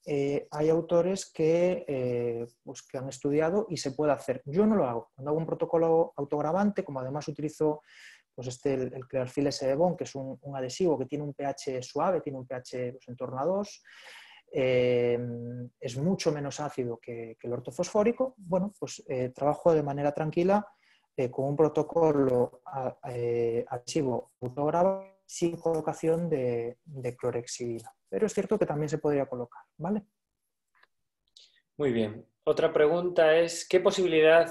eh, hay autores que, eh, pues, que han estudiado y se puede hacer. Yo no lo hago. Cuando hago un protocolo autograbante, como además utilizo pues este, el, el S de Bond, que es un, adhesivo que tiene un pH suave, tiene un pH pues, en torno a 2, eh, es mucho menos ácido que, que el ortofosfórico, bueno, pues trabajo de manera tranquila con un protocolo adhesivo autograbado sin colocación de, de, clorexidina. Pero es cierto que también se podría colocar, ¿vale? Muy bien. Otra pregunta es, ¿qué posibilidad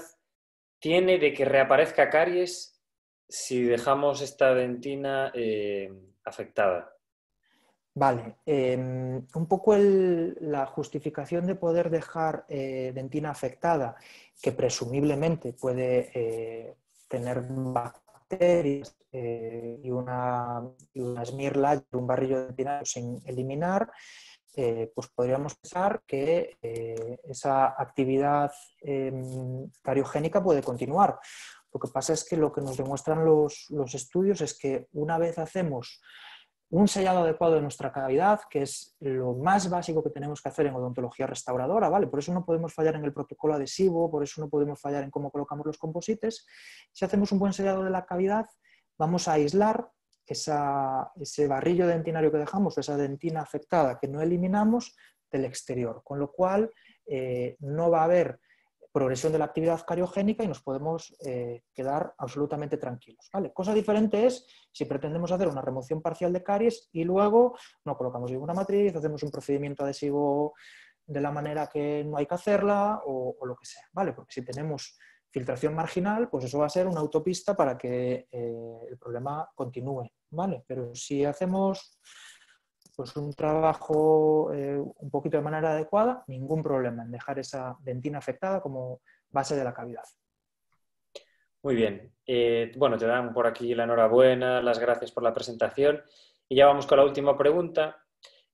tiene de que reaparezca caries si dejamos esta dentina eh, afectada? Vale, eh, un poco el- la justificación de poder dejar eh, dentina afectada, que presumiblemente puede eh, tener bacterias eh, y una, y una layer, un barrillo dentinario sin eliminar, eh, pues podríamos pensar que eh, esa actividad em, cariogénica puede continuar. Lo que pasa es que lo que nos demuestran los, los estudios es que una vez hacemos un sellado adecuado de nuestra cavidad, que es lo más básico que tenemos que hacer en odontología restauradora, ¿vale? Por eso no podemos fallar en el protocolo adhesivo, por eso no podemos fallar en cómo colocamos los composites. Si hacemos un buen sellado de la cavidad, vamos a aislar esa- ese barrillo dentinario que dejamos, esa dentina afectada que no eliminamos del exterior, con lo cual eh, no va a haber progresión de la actividad cariogénica y nos podemos eh, quedar absolutamente tranquilos. ¿vale? Cosa diferente es si pretendemos hacer una remoción parcial de caries y luego no colocamos ninguna matriz, hacemos un procedimiento adhesivo de la manera que no hay que hacerla o, lo que sea. ¿vale? Porque si tenemos filtración marginal, pues eso va a ser una autopista para que eh, el problema continúe. ¿vale? Pero si hacemos pues un trabajo eh, un poquito de manera adecuada, ningún problema en dejar esa dentina afectada como base de la cavidad. Muy bien. Eh, bueno, te dan por aquí la enhorabuena, las gracias por la presentación. Y ya vamos con la última pregunta,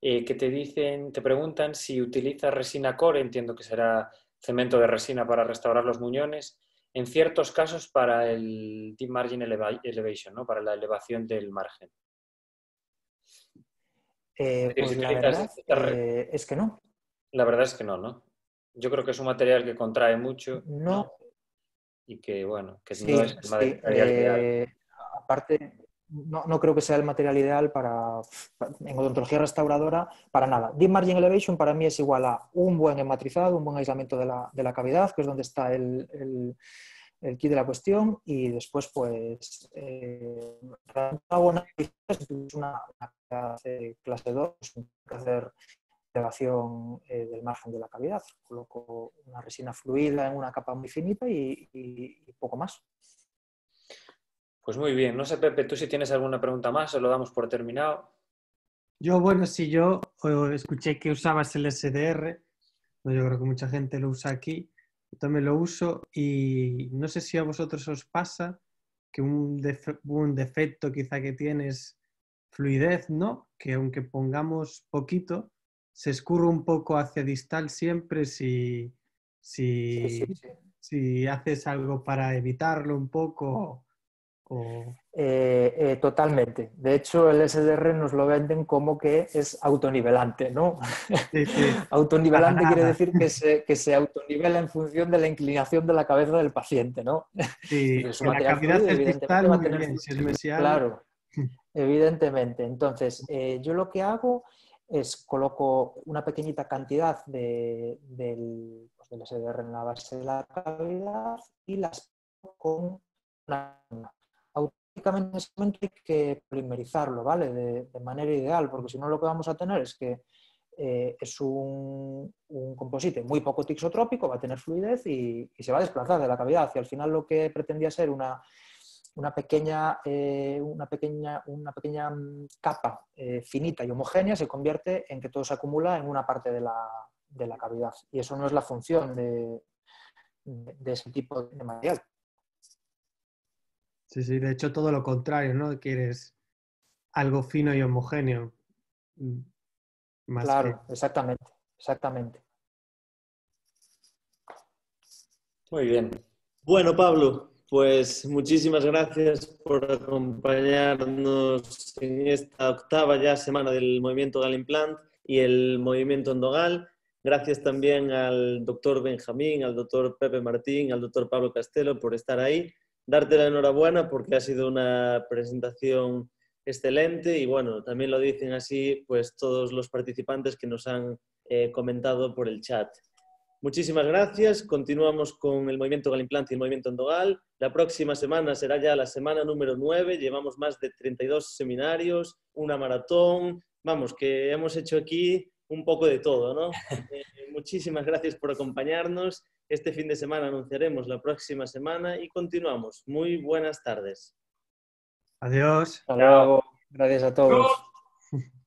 eh, que te dicen, te preguntan si utilizas resina core, entiendo que será cemento de resina para restaurar los muñones, en ciertos casos para el deep margin eleva- elevation, ¿no? Para la elevación del margen. Eh, Sí, pues si la verdad eh, es que no. La verdad es que no, ¿no? Yo creo que es un material que contrae mucho No, y que, bueno, que sí, no es el sí, material ideal. eh, aparte, no, no creo que sea el material ideal para, en odontología restauradora, para nada. Deep Margin Elevation para mí es igual a un buen hematrizado, un buen aislamiento de la, de la cavidad, que es donde está el, el, el kit de la cuestión, y después, pues, eh, una buena es una, clase, clase 2, que hacer elevación eh, del margen de la cavidad. Coloco una resina fluida en una capa muy finita y, y- y poco más. Pues muy bien. No sé, Pepe, tú si tienes alguna pregunta más, o lo damos por terminado. Yo, bueno, si yo eh, escuché que usabas el SDR, no, yo creo que mucha gente lo usa aquí, yo también lo uso y no sé si a vosotros os pasa que un, defe- un defecto quizá que tienes fluidez, ¿no? Que aunque pongamos poquito, se escurre un poco hacia distal siempre si, si, Sí, sí, sí. si haces algo para evitarlo un poco o... Eh, eh, totalmente. De hecho, el SDR nos lo venden como que es autonivelante, ¿no? Sí, sí. Autonivelante quiere decir que se, que se autonivela en función de la inclinación de la cabeza del paciente, ¿no? Sí, la cavidad va a tener bien. Claro, evidentemente. Entonces, eh, yo lo que hago es coloco una pequeñita cantidad de- del, pues, del SDR en la base de la cavidad y las con una Momento hay que polimerizarlo, ¿vale? De, manera ideal, porque si no lo que vamos a tener es que eh, es un, un composite muy poco tixotrópico, va a tener fluidez y, se va a desplazar de la cavidad. Y al final lo que pretendía ser una, pequeña, eh, una pequeña, una pequeña mm, capa eh, finita y homogénea se convierte en que todo se acumula en una parte de la, de la cavidad. Y eso no es la función de ese tipo de material. Sí, sí, de hecho todo lo contrario, ¿no? Quieres algo fino y homogéneo. mm, Más Claro, exactamente, exactamente. Muy bien. Bueno, Pablo, pues muchísimas gracias por acompañarnos en esta octava ya semana del movimiento Galimplant y el movimiento Endogal. Gracias también al doctor Benjamín, al doctor Pepe Martín, al doctor Pablo Castelo por estar ahí. Darte la enhorabuena porque ha sido una presentación excelente y bueno, también lo dicen así pues todos los participantes que nos han eh, comentado por el chat. Muchísimas gracias. Continuamos con el movimiento Galimplant y el movimiento Endogal. La próxima semana será ya la semana número 9. Llevamos más de 32 seminarios, una maratón. Vamos, que hemos hecho aquí un poco de todo, ¿no? Eh, muchísimas gracias por acompañarnos. Este fin de semana anunciaremos la próxima semana y continuamos. Muy buenas tardes. Adiós. Hasta luego. Gracias a todos.